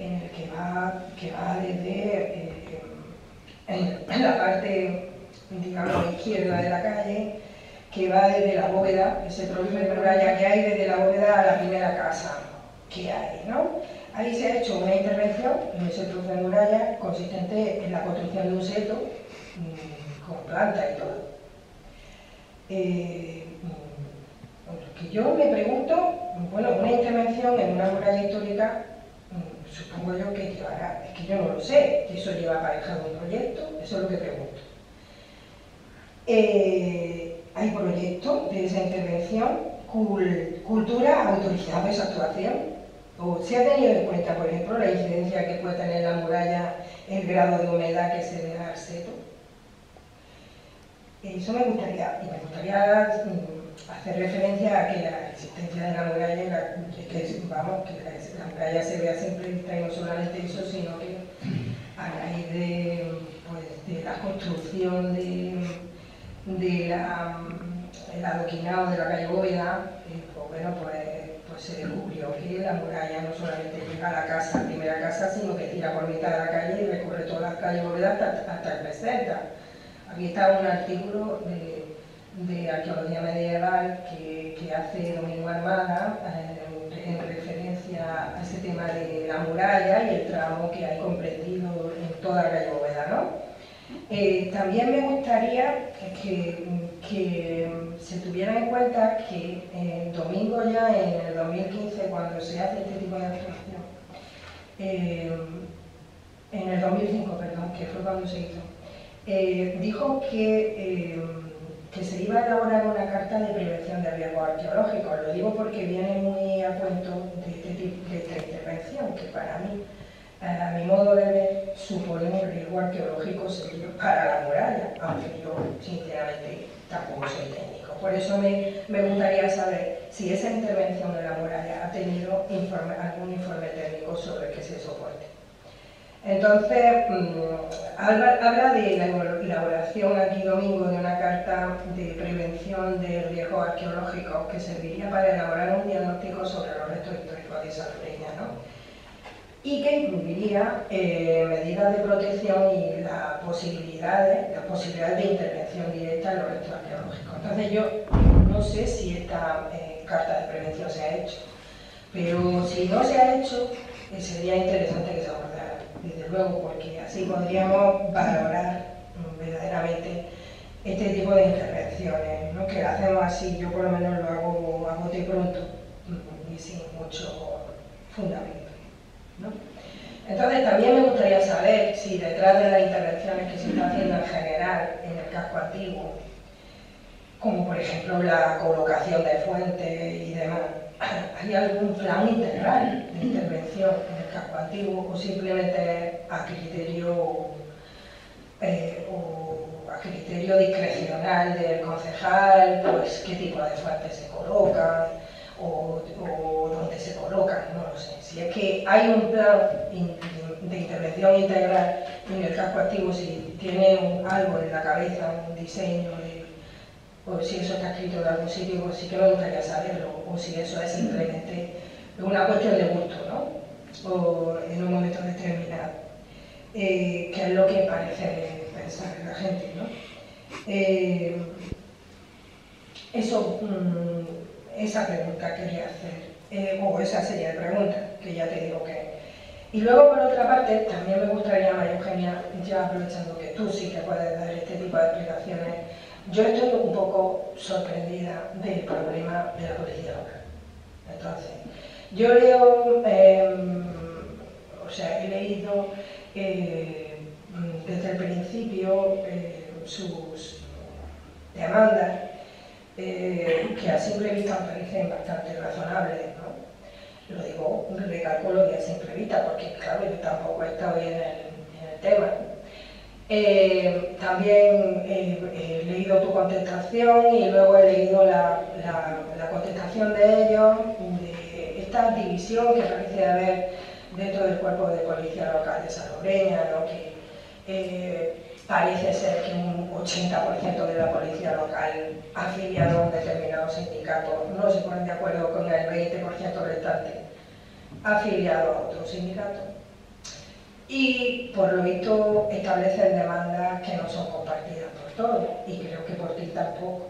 en el que va, que va desde eh, en, la parte, digamos, izquierda de la calle, ese problema de muralla que hay desde la bóveda a la primera casa que hay, ¿no? Ahí se ha hecho una intervención en ese trozo de muralla consistente en la construcción de un seto mm, con planta y todo. Eh, mm, que yo me pregunto, bueno, una intervención en una muralla histórica, mm, supongo yo que llevará, es que yo no lo sé, eso lleva aparejado un proyecto, eso es lo que pregunto. Eh, hay proyectos de esa intervención, cultura autorizada esa actuación. O se ha tenido en cuenta, por ejemplo, la incidencia que puede tener la muralla, el grado de humedad que se le da al seto. Eso me gustaría, y me gustaría mm, hacer referencia a que la existencia de la muralla, que, vamos, que la, muralla se vea siempre y no solamente eso, sino que a raíz de, pues, de la construcción de de la, el adoquinado de la calle Bóveda, pues bueno, pues, pues, se descubrió que la muralla no solamente llega a la casa, la primera casa, sino que tira por mitad de la calle y recorre toda la calle Bóveda hasta, hasta el presenta. Aquí está un artículo de, de arqueología medieval que, que, hace Domingo Armada eh, en referencia a ese tema de la muralla y el tramo que hay comprendido en toda la calle Bóveda, ¿no? Eh, también me gustaría que, se tuviera en cuenta que en domingo ya, en el 2015, cuando se hace este tipo de actuación, eh, en el 2005, perdón, que fue cuando se hizo, eh, dijo que, que, se iba a elaborar una carta de prevención de riesgo arqueológico. Lo digo porque viene muy a cuento de, este de esta intervención, que para mí a mi modo de ver, supone un riesgo arqueológico serio para la muralla, aunque yo, sinceramente, tampoco soy técnico. Por eso me, me gustaría saber si esa intervención de la muralla ha tenido algún informe técnico sobre que se soporte. Entonces, mm, habla de la elaboración aquí domingo de una carta de prevención de riesgos arqueológicos que serviría para elaborar un diagnóstico sobre los restos históricos de Salfreña, ¿no? Y que incluiría eh, medidas de protección y las posibilidades, las posibilidades de intervención directa en los restos arqueológicos. Entonces yo no sé si esta eh, carta de prevención se ha hecho, pero si no se ha hecho, eh, sería interesante que se abordara, desde luego, porque así podríamos valorar verdaderamente este tipo de intervenciones, ¿no? que lo hacemos así, yo por lo menos lo hago a bote pronto y sin mucho fundamento. Entonces también me gustaría saber si detrás de las intervenciones que se están haciendo en general en el casco antiguo, como por ejemplo la colocación de fuentes y demás, ¿hay algún plan integral de intervención en el casco antiguo o simplemente a criterio eh, o a criterio discrecional del concejal, pues qué tipo de fuentes se colocan o, dónde se colocan, no lo sé. Es que hay un plan de intervención integral en el casco activo, si tiene algo en la cabeza, un diseño, o si eso está escrito en algún sitio, pues sí que me gustaría saberlo, o si eso es simplemente una cuestión de gusto, ¿no? O en un momento determinado. Eh, que es lo que parece pensar la gente. ¿no? Eh, eso, mm, esa pregunta quería hacer, eh, o esa serie de preguntas, que ya te digo que... Y luego, por otra parte, también me gustaría, María Eugenia, ya aprovechando que tú sí que puedes dar este tipo de explicaciones, yo estoy un poco sorprendida del problema de la policía local. Entonces, yo leo, em, o sea, he leído desde el principio eh, sus demandas, eh, que a simple vista parecen bastante razonables, ¿no? Lo digo, recalco lo de a simple vista, porque claro, yo tampoco he estado bien en el, tema. Eh, también he leído tu contestación y luego he leído la, la contestación de ellos, de esta división que parece haber dentro del cuerpo de policía local de Salobreña, que eh, parece ser que un 80% de la policía local afiliado a un determinado sindicato no se ponen de acuerdo con el 20% restante afiliado a otro sindicato. Y por lo visto establecen demandas que no son compartidas por todos y creo que por ti tampoco.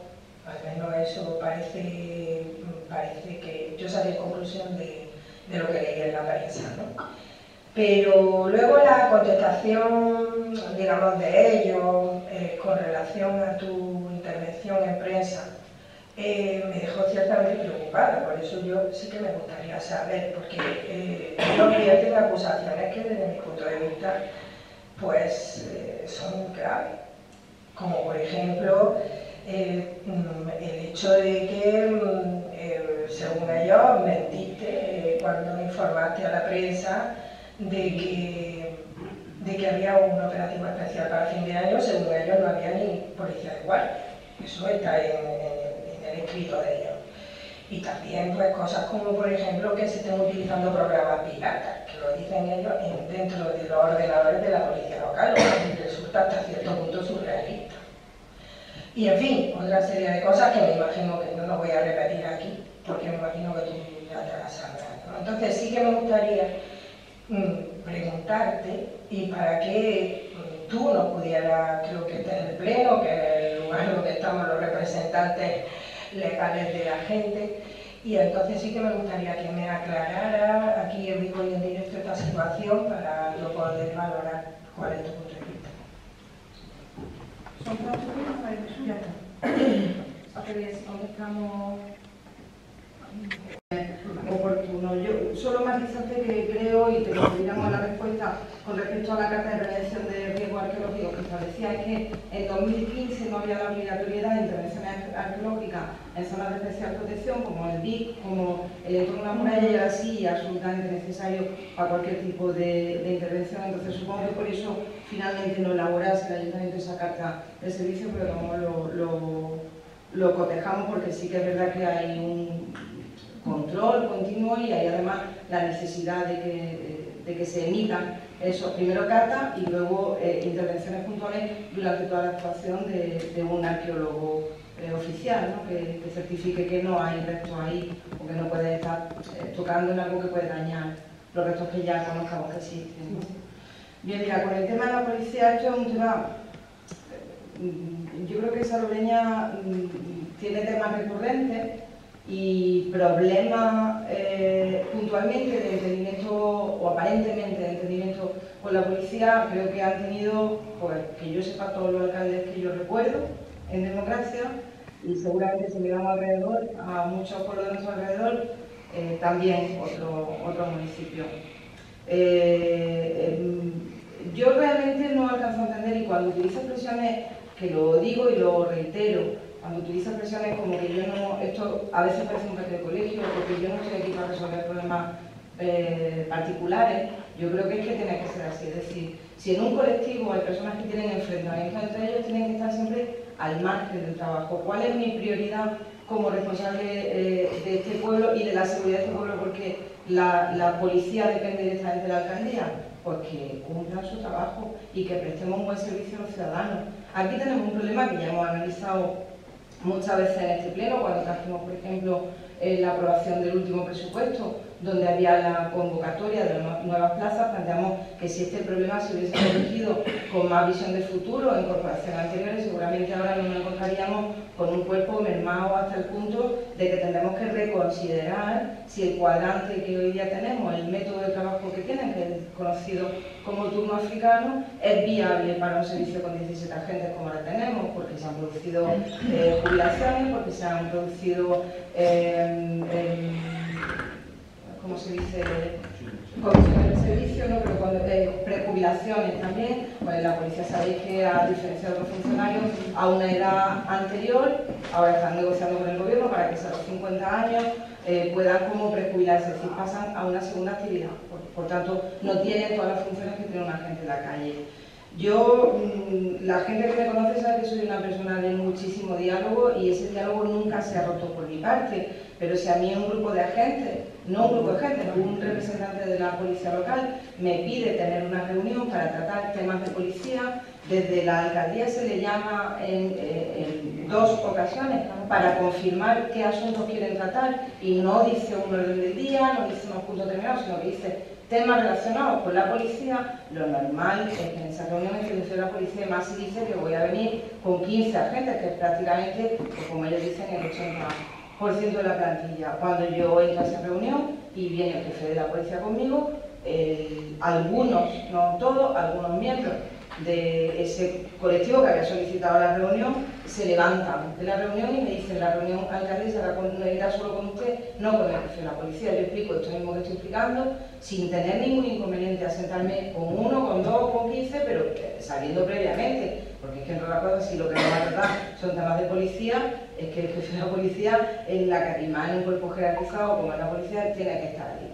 Al menos eso parece, parece que yo salí en conclusión de de lo que leí en la prensa. ¿no? Pero luego la contestación, digamos, de ellos eh, con relación a tu intervención en prensa eh, me dejó ciertamente preocupada, por eso yo sí que me gustaría saber, porque eh, no tienen acusaciones que desde mi punto de vista pues eh, son graves, como por ejemplo mm, el hecho de que mm, según ellos, mentiste cuando informaste a la prensa de que, de que había un operativo especial para fin de año, según ellos no había ni policía de guardia. Eso está en, el escrito de ellos. Y también pues cosas como por ejemplo que se estén utilizando programas piratas, que lo dicen ellos dentro de los ordenadores de la policía local, lo que resulta hasta cierto punto surrealista. Y en fin, otra serie de cosas que me imagino que no lo voy a repetir aquí, porque me imagino que tú ya te las sabrás. Entonces sí que me gustaría preguntarte, y para que mm, tú no pudieras, creo que esté en el pleno, que es el lugar donde estamos los representantes legales de la gente, y entonces sí que me gustaría que me aclarara aquí en vivo y en directo esta situación para yo poder valorar cuál es tu punto de vista. Son cuatro ya está. ¿Dónde estamos? Oportuno. Yo solo matizarte que creo, y te a la respuesta con respecto a la Carta de Prevención de Riesgo Arqueológico que establecía es que en 2015 no había la obligatoriedad de intervenciones arqueológicas en zonas de especial protección como el DIC, como el entorno de la muralla, y ahora sí absolutamente necesario para cualquier tipo de, intervención. Entonces supongo que por eso finalmente no elaborase el Ayuntamiento esa carta de servicio, pero como lo, lo, lo cotejamos porque sí que es verdad que hay un control continuo y hay además la necesidad de que, se emitan eso, primero carta y luego eh, intervenciones puntuales durante toda la actuación de, un arqueólogo eh, oficial, que, certifique que no hay restos ahí o que no puede estar eh, tocando en algo que puede dañar los restos que ya conozcamos que existen. Bien, mira, con el tema de la policía, esto es un tema, yo creo que esa loreña mm, tiene temas recurrentes y problemas eh, puntualmente de entendimiento o aparentemente de entendimiento con la policía creo que han tenido, pues que yo sepa todos los alcaldes que yo recuerdo en democracia y seguramente se miran alrededor, a muchos pueblos de nuestro alrededor, eh, también otro, otro municipio. Eh, em, yo realmente no alcanzo a entender y cuando utilizo expresiones que lo digo y lo reitero, cuando utiliza expresiones como que yo no, esto a veces parece un de colegio, porque yo no estoy aquí para resolver problemas eh, particulares, yo creo que es que tiene que ser así. Es decir, si en un colectivo hay personas que tienen enfrentamientos entre ellos, tienen que estar siempre al margen del trabajo. ¿Cuál es mi prioridad como responsable eh, de este pueblo y de la seguridad de este pueblo? Porque la, la policía depende directamente de la alcaldía. Pues que cumplan su trabajo y que prestemos un buen servicio a los ciudadanos. Aquí tenemos un problema que ya hemos analizado muchas veces en este pleno, cuando trajimos, por ejemplo, la aprobación del último presupuesto, donde había la convocatoria de nuevas plazas, planteamos que si este problema se hubiese corregido con más visión de futuro en corporaciones anteriores, seguramente ahora no nos encontraríamos con un cuerpo mermado hasta el punto de que tendremos que reconsiderar si el cuadrante que hoy día tenemos, el método de trabajo que tienen, que es conocido como turno africano, es viable para un servicio con 17 agentes como ahora tenemos, porque se han producido eh, jubilaciones, porque se han producido... Eh, como se dice, comisiones de servicio, ¿no? eh, prejubilaciones también, pues la policía sabéis que a diferencia de otros funcionarios, a una edad anterior, ahora están negociando con el gobierno para que a los 50 años eh, puedan como prejubilarse, es decir, pasan a una segunda actividad, por, tanto no tienen todas las funciones que tiene un agente en la calle. Yo, mm, la gente que me conoce sabe que soy una persona de muchísimo diálogo y ese diálogo nunca se ha roto por mi parte, pero si a mí un grupo de agentes no un grupo de gente, un representante de la policía local me pide tener una reunión para tratar temas de policía. Desde la alcaldía se le llama en, eh, dos ocasiones para confirmar qué asuntos quieren tratar y no dice un orden del día, no dice unos puntos terminados, sino que dice temas relacionados con la policía, lo normal es que en esa reunión de la policía más se dice que voy a venir con 15 agentes, que es prácticamente, pues, como ellos dicen, el 80 por ciento de la plantilla. Cuando yo entro a esa reunión y viene el jefe de la policía conmigo, algunos, no todos, algunos miembros de ese colectivo que había solicitado la reunión se levantan de la reunión y me dicen la reunión alcaldesa la irá solo con usted, no con el jefe de la policía. Yo explico esto mismo que estoy explicando sin tener ningún inconveniente a sentarme con uno, con dos, con quince, pero eh, sabiendo previamente, porque es que entre las cosas si lo que nos va a tratar son temas de policía, es que el jefe de la policía en la carimán en un cuerpo jerarquizado como es la policía tiene que estar ahí.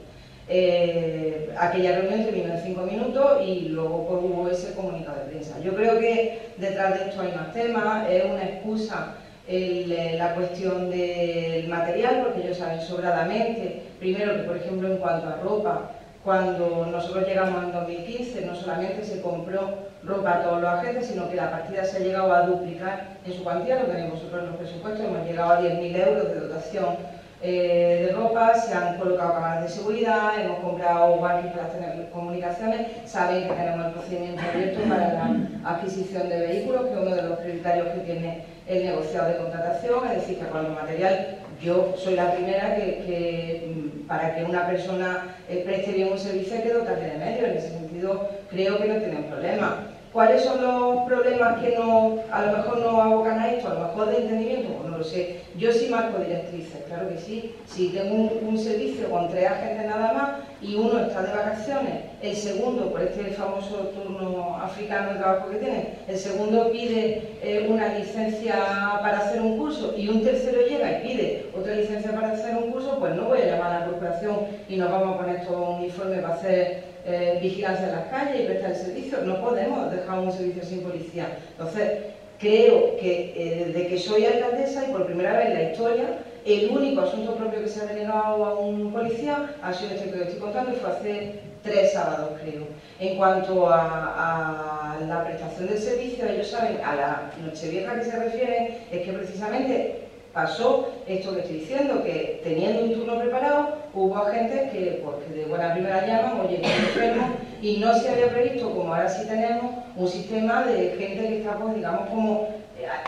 Eh, aquella reunión terminó en cinco minutos y luego pues, hubo ese comunicado de prensa. Yo creo que detrás de esto hay más temas, es una excusa eh, la cuestión del material, porque ellos saben sobradamente, primero que por ejemplo en cuanto a ropa, cuando nosotros llegamos en 2015 no solamente se compró ropa a todos los agentes, sino que la partida se ha llegado a duplicar en su cuantía, lo tenemos nosotros en los presupuestos, hemos llegado a 10.000 euros de dotación eh, de ropa, se han colocado cámaras de seguridad, hemos comprado walkies para tener comunicaciones, saben que tenemos el procedimiento abierto para la adquisición de vehículos, que es uno de los prioritarios que tiene el negociado de contratación, es decir, que con el material yo soy la primera que, mm, para que una persona eh, preste bien un servicio hay que dotarle de medios, en ese sentido creo que no tienen problema. ¿Cuáles son los problemas que no, a lo mejor no abocan a esto? A lo mejor de entendimiento, pues no lo sé. Yo sí marco directrices, claro que sí. Si tengo un, servicio con tres agentes nada más y uno está de vacaciones, el segundo, por este famoso turno africano de trabajo que tiene, el segundo pide eh, una licencia para hacer un curso y un tercero llega y pide otra licencia para hacer un curso, pues no voy a llamar a la corporación y nos vamos a poner todo un uniforme para hacer eh, vigilancia en las calles y prestar el servicio. No podemos dejar un servicio sin policía. Entonces, creo que eh, desde que soy alcaldesa y por primera vez en la historia, el único asunto propio que se ha delegado a un policía ha sido este que estoy contando y fue hace tres sábados, creo. En cuanto a, a la prestación del servicio, ellos saben, a la noche vieja que se refiere, es que precisamente pasó esto que estoy diciendo, que teniendo un turno preparado, hubo agentes que, pues, de buena primera llaman, oye, enfermo, y no se había previsto, como ahora sí tenemos, un sistema de gente que está, pues, digamos, como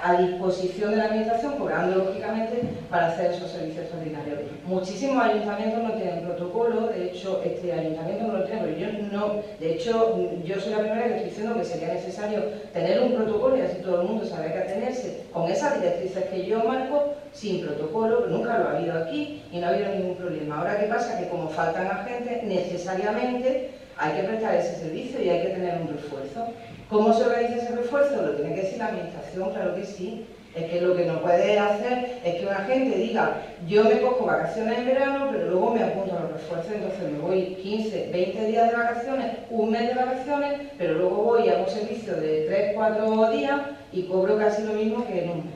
a disposición de la administración, cobrando lógicamente para hacer esos servicios extraordinarios. Muchísimos ayuntamientos no tienen protocolo, de hecho este ayuntamiento no lo tiene, pero yo no, de hecho yo soy la primera que estoy diciendo que sería necesario tener un protocolo y así todo el mundo sabe que atenerse con esas directrices que yo marco sin protocolo, nunca lo ha habido aquí y no ha habido ningún problema. Ahora qué pasa que como faltan agentes, necesariamente hay que prestar ese servicio y hay que tener un refuerzo. ¿Cómo se organiza ese refuerzo? Lo tiene que decir la administración, claro que sí. Es que lo que no puede hacer es que una gente diga, yo me cojo vacaciones en verano, pero luego me apunto a los refuerzos, entonces me voy 15, 20 días de vacaciones, un mes de vacaciones, pero luego voy a un servicio de 3, 4 días y cobro casi lo mismo que en un mes.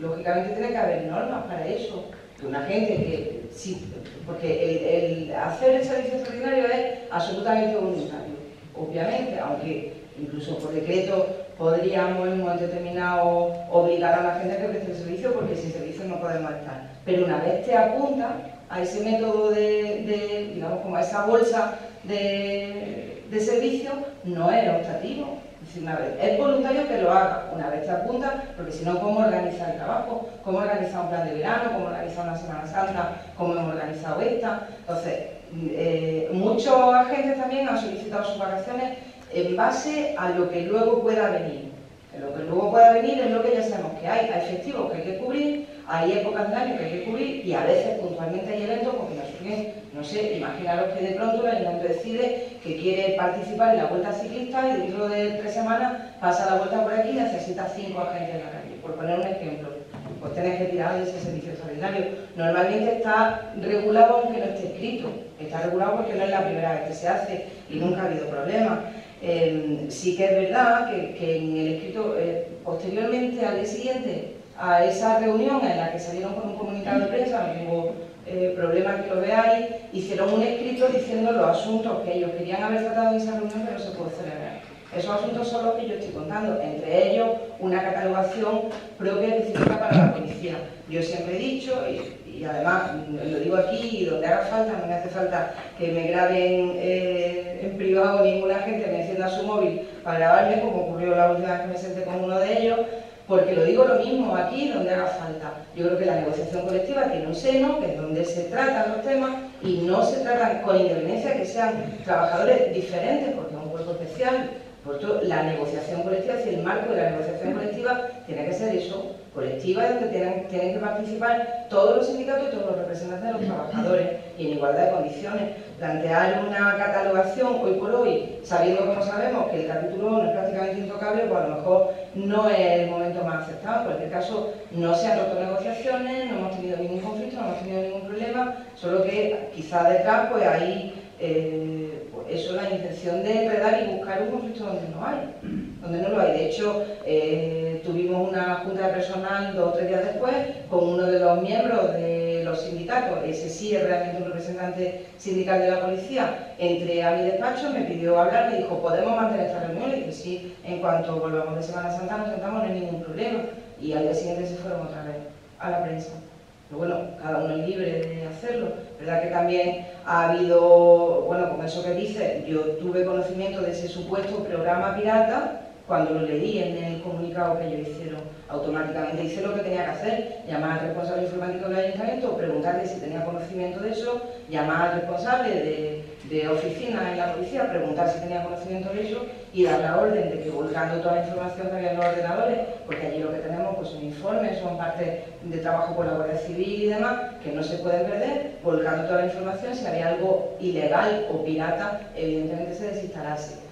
Lógicamente tiene que haber normas para eso. Una gente que, sí, porque el, hacer el servicio extraordinario es absolutamente voluntario, obviamente, aunque incluso por decreto podríamos en un momento determinado obligar a la gente a que preste el servicio porque sin servicio no podemos estar. Pero una vez te apunta a ese método de, digamos, como a esa bolsa de, de servicio, no es optativo es voluntario que lo haga una vez te apunta, porque si no, ¿cómo organizar el trabajo? ¿Cómo organizar un plan de verano? ¿Cómo organizar una Semana Santa? ¿Cómo hemos organizado esta? Entonces, eh, muchos agentes también han solicitado sus vacaciones en base a lo que luego pueda venir. Lo que luego pueda venir es lo que ya sabemos que hay. Hay efectivos que hay que cubrir, hay épocas del año que hay que cubrir y a veces puntualmente hay eventos porque nos surgen, no sé, imaginaros que de pronto el ayuntamiento decide que quiere participar en la vuelta ciclista y dentro de tres semanas pasa la vuelta por aquí y necesita cinco agentes en la calle, por poner un ejemplo. Pues tenés que tirar de ese servicio Normalmente está regulado aunque no esté escrito, está regulado porque no es la primera vez que se hace y nunca ha habido problema. Em, sí que es verdad que, en el escrito, eh, posteriormente al día siguiente, a esa reunión en la que salieron con un comunicado de prensa, no tengo eh, que lo veáis, hicieron un escrito diciendo los asuntos que ellos querían haber tratado en esa reunión pero no se pudo celebrar. Esos asuntos son los que yo estoy contando, entre ellos una catalogación propia específica para la policía. Yo siempre he dicho, y, además lo digo aquí y donde haga falta, no me hace falta que me graben eh, en privado ninguna gente me encienda su móvil para grabarme, como ocurrió la última vez que me senté con uno de ellos, porque lo digo lo mismo aquí donde haga falta. Yo creo que la negociación colectiva tiene un seno, que es donde se tratan los temas y no se tratan con independencia que sean trabajadores diferentes, porque es un cuerpo especial. Por eso la negociación colectiva, si el marco de la negociación colectiva tiene que ser eso, colectiva, donde tienen, tienen que participar todos los sindicatos y todos los representantes de los trabajadores y en igualdad de condiciones plantear una catalogación hoy por hoy, sabiendo como sabemos que el capítulo 1 es prácticamente intocable, pues a lo mejor no es el momento más aceptado. En cualquier caso, no se han roto negociaciones, no hemos tenido ningún conflicto, no hemos tenido ningún problema, solo que quizás detrás pues eh, eso la intención de enredar y buscar un conflicto donde no hay, donde no lo hay. De hecho, eh, tuvimos una junta de personal dos o tres días después con uno de los miembros de los sindicatos, ese sí es realmente un representante sindical de la policía, entre a mi despacho, me pidió hablar, me dijo, ¿podemos mantener esta reunión? Y dije, sí, en cuanto volvamos de Semana Santa nos sentamos, no ningún problema. Y al día siguiente se fueron otra vez a la prensa. Pero bueno, cada uno es libre de hacerlo. ¿Verdad que también ha habido, bueno, con eso que dice, yo tuve conocimiento de ese supuesto programa pirata cuando lo leí en el comunicado que ellos hicieron, automáticamente hice lo que tenía que hacer, llamar al responsable informático del ayuntamiento, preguntarle si tenía conocimiento de eso, llamar al responsable de, oficina en la policía, preguntar si tenía conocimiento de eso y dar la orden de que volcando toda la información que había en los ordenadores, porque allí lo que tenemos pues, son informes, son parte de trabajo con la Guardia Civil y demás, que no se pueden perder, volcando toda la información, si había algo ilegal o pirata, evidentemente se desinstalase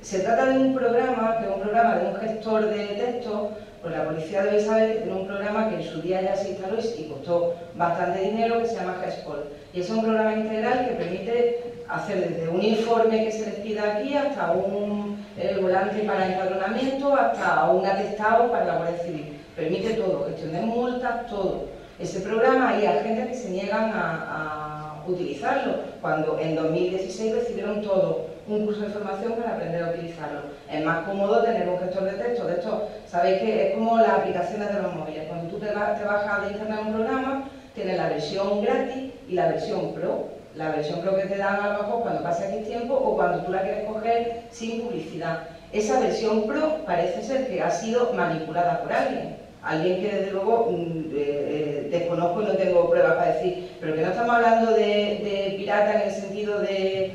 se trata de un programa, de un programa de un gestor de texto, pues la policía debe saber que tiene un programa que en su día ya se instaló y costó bastante dinero, que se llama GESPOL. Y es un programa integral que permite hacer desde un informe que se les pida aquí hasta un eh, volante para empadronamiento, hasta un atestado para la Guardia Civil. Permite todo, gestión de multas, todo. Ese programa hay agentes que se niegan a utilizarlo, cuando en 2016 recibieron todo un curso de formación para aprender a utilizarlo. Es más cómodo tener un gestor de texto. De esto, sabéis que es como las aplicaciones de los móviles. Cuando tú te, bajas de internet un programa, tienes la versión gratis y la versión pro. La versión pro que te dan a lo mejor cuando pasa aquí tiempo o cuando tú la quieres coger sin publicidad. Esa versión pro parece ser que ha sido manipulada por alguien. Alguien que desde luego mm, eh, eh, desconozco y no tengo pruebas para decir, pero que no estamos hablando de pirata en el sentido de,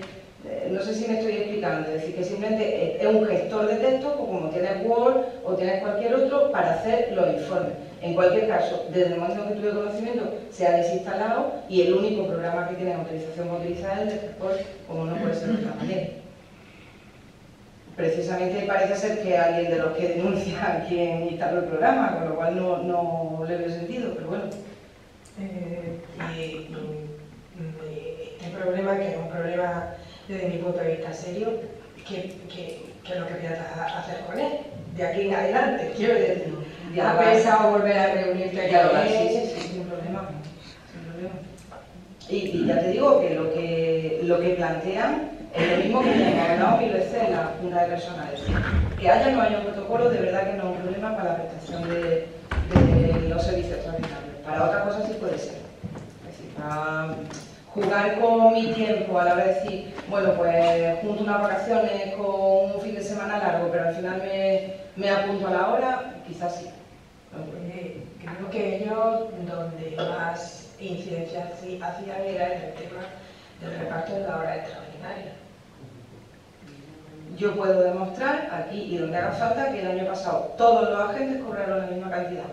no sé si me estoy explicando es decir, que simplemente es un gestor de texto, como tienes Word o tienes cualquier otro, para hacer los informes. En cualquier caso, desde el momento que tuve conocimiento, se ha desinstalado y el único programa que tiene autorización para utilizar es el como no puede ser de otra manera. Precisamente parece ser que alguien de los que denuncia quien instaló el programa, con lo cual no, no le veo sentido, pero bueno. Eh, este problema, que es un problema desde mi punto de vista serio, ¿qué, es lo que voy a hacer con él? De aquí en adelante, quiero decir. ¿Ha pensado volver a reunirte aquí? Sí, sí, sí, sin problema. Sin problema. Y, y, ya te digo que lo que, lo que plantean es lo mismo que hemos hablado mil veces en la Junta de Personales. Que haya o no haya un protocolo, de verdad que no es un problema para la prestación de, de los servicios extraordinarios. Para otra cosa sí puede ser. Es decir, para jugar con mi tiempo a la hora de decir, bueno, pues junto unas vacaciones con un fin de semana largo, pero al final me, me apunto a la hora, quizás sí. Eh, creo que ellos donde más incidencia hacían era en el tema del reparto de la hora extraordinaria. Yo puedo demostrar aquí y donde haga falta que el año pasado todos los agentes cobraron la misma cantidad.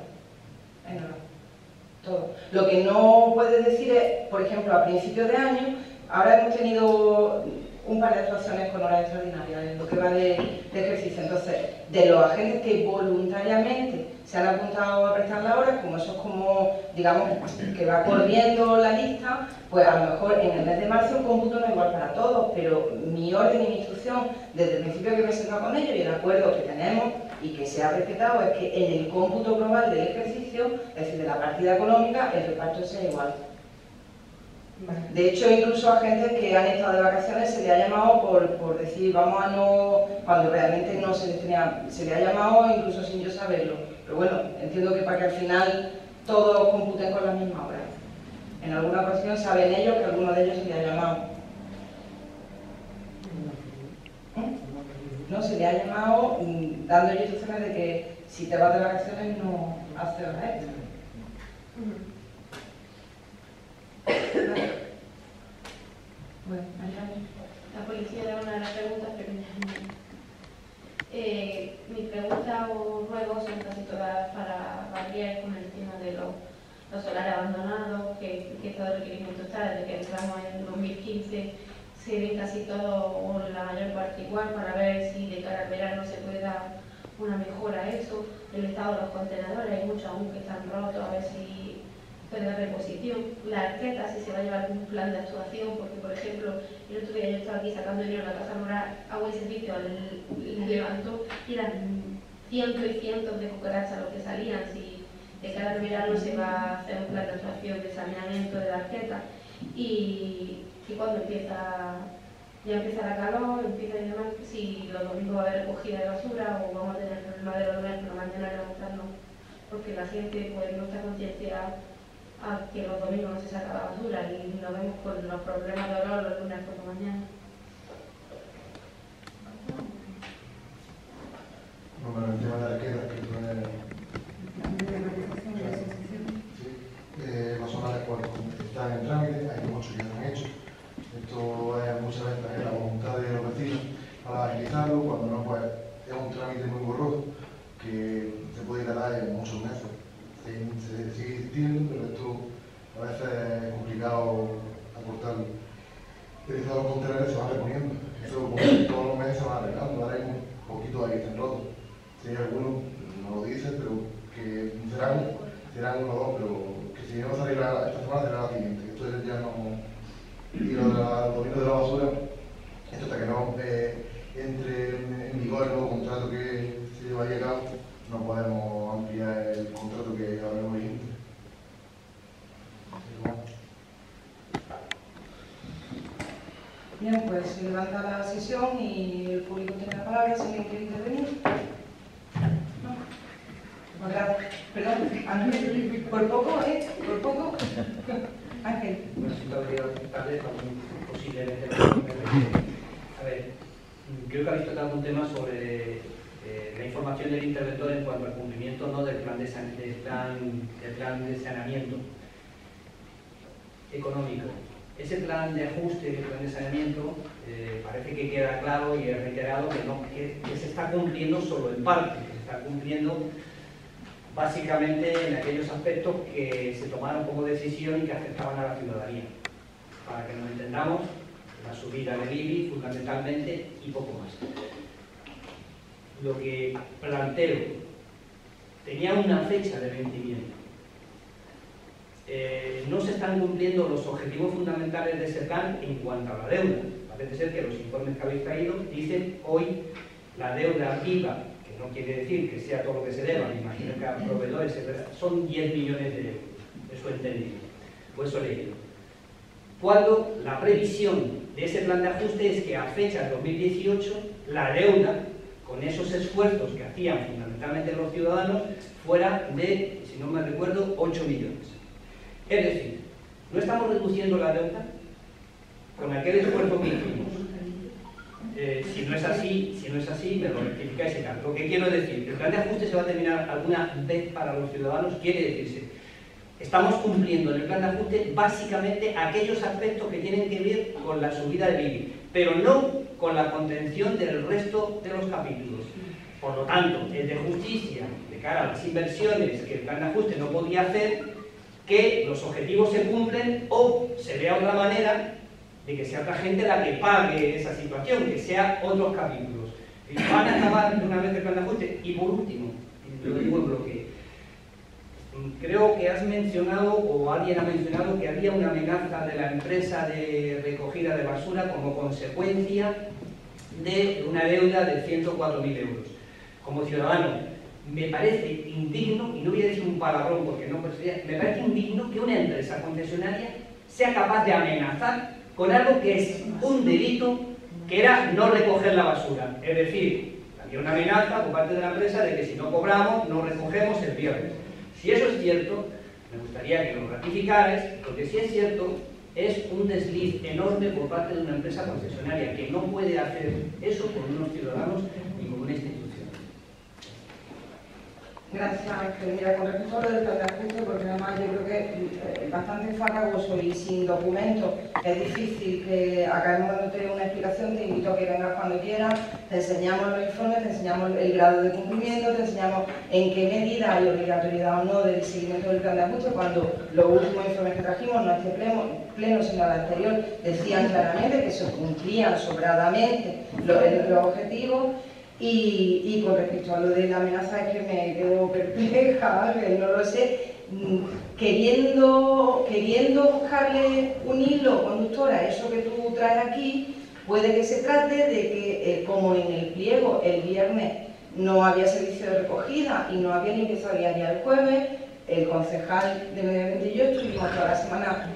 Todo. Lo que no puedes decir es, por ejemplo, a principios de año, ahora hemos tenido un par de actuaciones con horas extraordinarias en lo que va de, ejercicio. Entonces, de los agentes que voluntariamente se han apuntado a prestar la hora, como eso es como, digamos, que va corriendo la lista, pues a lo mejor en el mes de marzo el cómputo no es igual para todos, pero mi orden y mi instrucción desde el principio que me he sentado con ellos y el acuerdo que tenemos y que se ha respetado es que en el cómputo global del ejercicio, es decir, de la partida económica, el reparto sea igual. De hecho, incluso a gente que han estado de vacaciones se le ha llamado por, decir, vamos a no, cuando realmente no se les tenía, se le ha llamado incluso sin yo saberlo. Pero bueno, entiendo que para que al final todos computen con la misma hora. En alguna ocasión saben ellos que alguno de ellos se le ha llamado. No, se le ha llamado mm, dando instrucciones de que si te vas de vacaciones no hace hora extra. La policía era una de las preguntas, pero eh, mi pregunta o ruego son casi todas para variar con el tema de los, los solares abandonados, que, que todo el requerimiento está desde que entramos en 2015 se ve casi todo o la mayor parte igual para ver si de cara al verano se puede dar una mejora a eso. El estado de los contenedores, hay muchos aún que están rotos, a ver si de la reposición, la arqueta, si se va a llevar algún plan de actuación, porque por ejemplo, el otro día yo estaba aquí sacando dinero a la Caja Rural, agua y servicio, le levantó y eran cientos y cientos de cucarachas los que salían, si de cada verano se va a hacer un plan de actuación de saneamiento de la arqueta y, y cuando empieza ya empieza la calor, empieza y demás, si los domingos va a haber recogida de basura o vamos a tener problemas de los la mañana levantarnos porque la gente pues no está concienciada a que los domingos no se saca la basura y nos vemos con los problemas de olor los lunes por la mañana. Bueno, el tema de la queda, que tú eh, los zonales pues, están en trámite, hay muchos que han hecho. Esto es muchas veces la voluntad de los vecinos para agilizarlo, cuando no, pues es un trámite muy borroso que se puede tardar en muchos meses se, sigue existiendo, pero esto a veces es complicado aportarlo. El estado contenedores se van reponiendo, eso todos los meses se van arreglando, ahora hay un poquito ahí están rotos. Si hay algunos, no lo dicen, pero que serán, serán uno o dos, pero que si no se arregla esta semana será la siguiente, esto ya no... Y lo de de la basura, esto hasta que no eh, entre en, vigor el nuevo contrato que se lleva a cabo, no podemos ampliar el contrato que mismo vigente. Bien, pues se levanta la sesión y el público tiene la palabra. Si alguien quiere intervenir. No. Perdón, Ángel. Por poco, ¿eh? Por poco. Ángel. Bueno, tarde, posiblemente. A ver, creo que habéis tratado un tema sobre eh, la información del interventor en cuanto al cumplimiento ¿no? del, plan de plan, plan de saneamiento económico. Ese plan de ajuste, el plan de saneamiento, eh, parece que queda claro y reiterado que, no, que, se está cumpliendo solo en parte, que se está cumpliendo básicamente en aquellos aspectos que se tomaron como decisión y que afectaban a la ciudadanía. Para que nos entendamos, la subida del IBI fundamentalmente y poco más. Lo que planteo tenía una fecha de vencimiento. Eh, no se están cumpliendo los objetivos fundamentales de ese plan en cuanto a la deuda. Parece ser que los informes que habéis traído dicen hoy la deuda que no quiere decir que sea todo lo que se deba, me imagino que a proveedores son 10 millones de euros, eso entendido, pues eso leído. Cuando la previsión de ese plan de ajuste es que a fecha de 2018 la deuda, con esos esfuerzos que hacían fundamentalmente los ciudadanos, fuera de, si no me recuerdo, 8 millones. Es decir, no estamos reduciendo la deuda con aquel esfuerzo hicimos. Eh, si no es así, si no es así, me lo rectificáis y Lo que quiero decir, el plan de ajuste se va a terminar alguna vez para los ciudadanos, quiere decirse, estamos cumpliendo en el plan de ajuste básicamente aquellos aspectos que tienen que ver con la subida del IBI, pero no con la contención del resto de los capítulos. Por lo tanto, es de justicia, de cara a las inversiones que el plan de ajuste no podía hacer, que los objetivos se cumplen o se vea otra manera de que sea otra gente la que pague esa situación, que sea otros capítulos. Van a acabar de una vez el plan de ajuste. Y por último, lo digo en bloque, creo que has mencionado, o alguien ha mencionado, que había una amenaza de la empresa de recogida de basura como consecuencia de una deuda de 104.000 euros. Como ciudadano, me parece indigno, y no voy a decir un palabrón porque no me parece indigno que una empresa concesionaria sea capaz de amenazar con algo que es un delito, que era no recoger la basura. Es decir, había una amenaza por parte de la empresa de que si no cobramos, no recogemos el viernes. Si eso es cierto, me gustaría que lo ratificarais, porque si es cierto, es un desliz enorme por parte de una empresa concesionaria que no puede hacer eso con unos ciudadanos y con una institución. Gracias. Mira, con respecto a lo del ajuste, porque además yo creo que es eh, bastante farragoso y sin documentos es difícil que acabemos dándote una explicación, te invito a que vengas cuando quieras, te enseñamos los informes, te enseñamos el grado de cumplimiento, te enseñamos en qué medida hay obligatoriedad o no del seguimiento del plan de ajuste, cuando los últimos informes que trajimos, no este pleno, pleno sino el anterior, decían claramente que se cumplían sobradamente los objetivos y, con respecto a lo de la amenaza es que me quedo perpleja, que no lo sé, mm, queriendo, queriendo buscarle un hilo conductor a eso que tú traes aquí, puede que se trate de que, eh, como en el pliego el viernes no había servicio de recogida y no había limpieza diaria el jueves, el concejal de Medio Ambiente y yo estuvimos toda la semana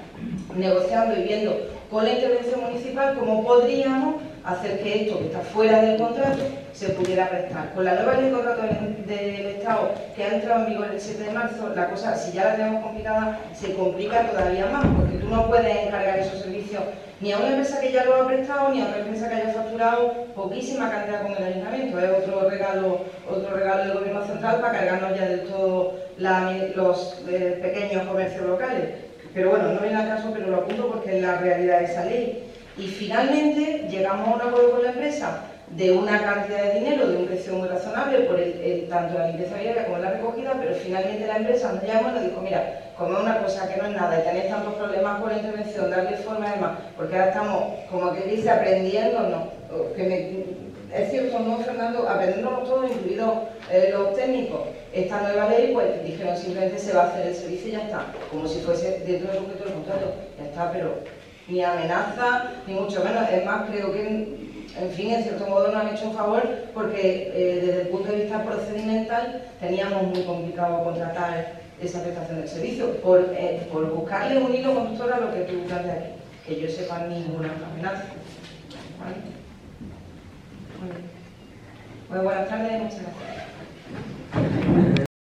negociando y viendo con la intervención municipal cómo podríamos hacer que esto que está fuera del contrato se pudiera prestar. Con la nueva ley de contrato del Estado que ha entrado en vigor el 7 de marzo, la cosa, si ya la tenemos complicada, se complica todavía más, porque tú no puedes encargar esos servicios ni a una empresa que ya lo ha prestado, ni a otra empresa que haya facturado poquísima cantidad con el ayuntamiento. Es otro regalo, otro regalo del gobierno central para cargarnos ya del todo los eh, pequeños comercios locales. Pero bueno, no viene al caso, pero lo apunto porque es la realidad de esa ley. Y finalmente llegamos a un acuerdo con la empresa de una cantidad de dinero, de un precio muy razonable, por el, tanto la limpieza viaria como la recogida, pero finalmente la empresa nos llamó y nos dijo, mira, como es una cosa que no es nada y tenéis tantos problemas con la intervención, darle forma además, porque ahora estamos, como que dice, aprendiendo, no, que es cierto, ¿no, Fernando? Aprendiendo todos, incluidos eh, los técnicos. Esta nueva ley, pues dijeron simplemente se va a hacer el servicio y ya está, como si fuese dentro del objeto del contrato, ya está, pero ni amenaza, ni mucho menos. Es más, creo que, en fin, en cierto modo nos han hecho un favor porque eh, desde el punto de vista procedimental teníamos muy complicado contratar esa prestación del servicio por, eh, por buscarle un hilo conductor a lo que tú planteas aquí, que yo sepa ninguna amenaza. ¿Vale? Pues buenas tardes y muchas gracias.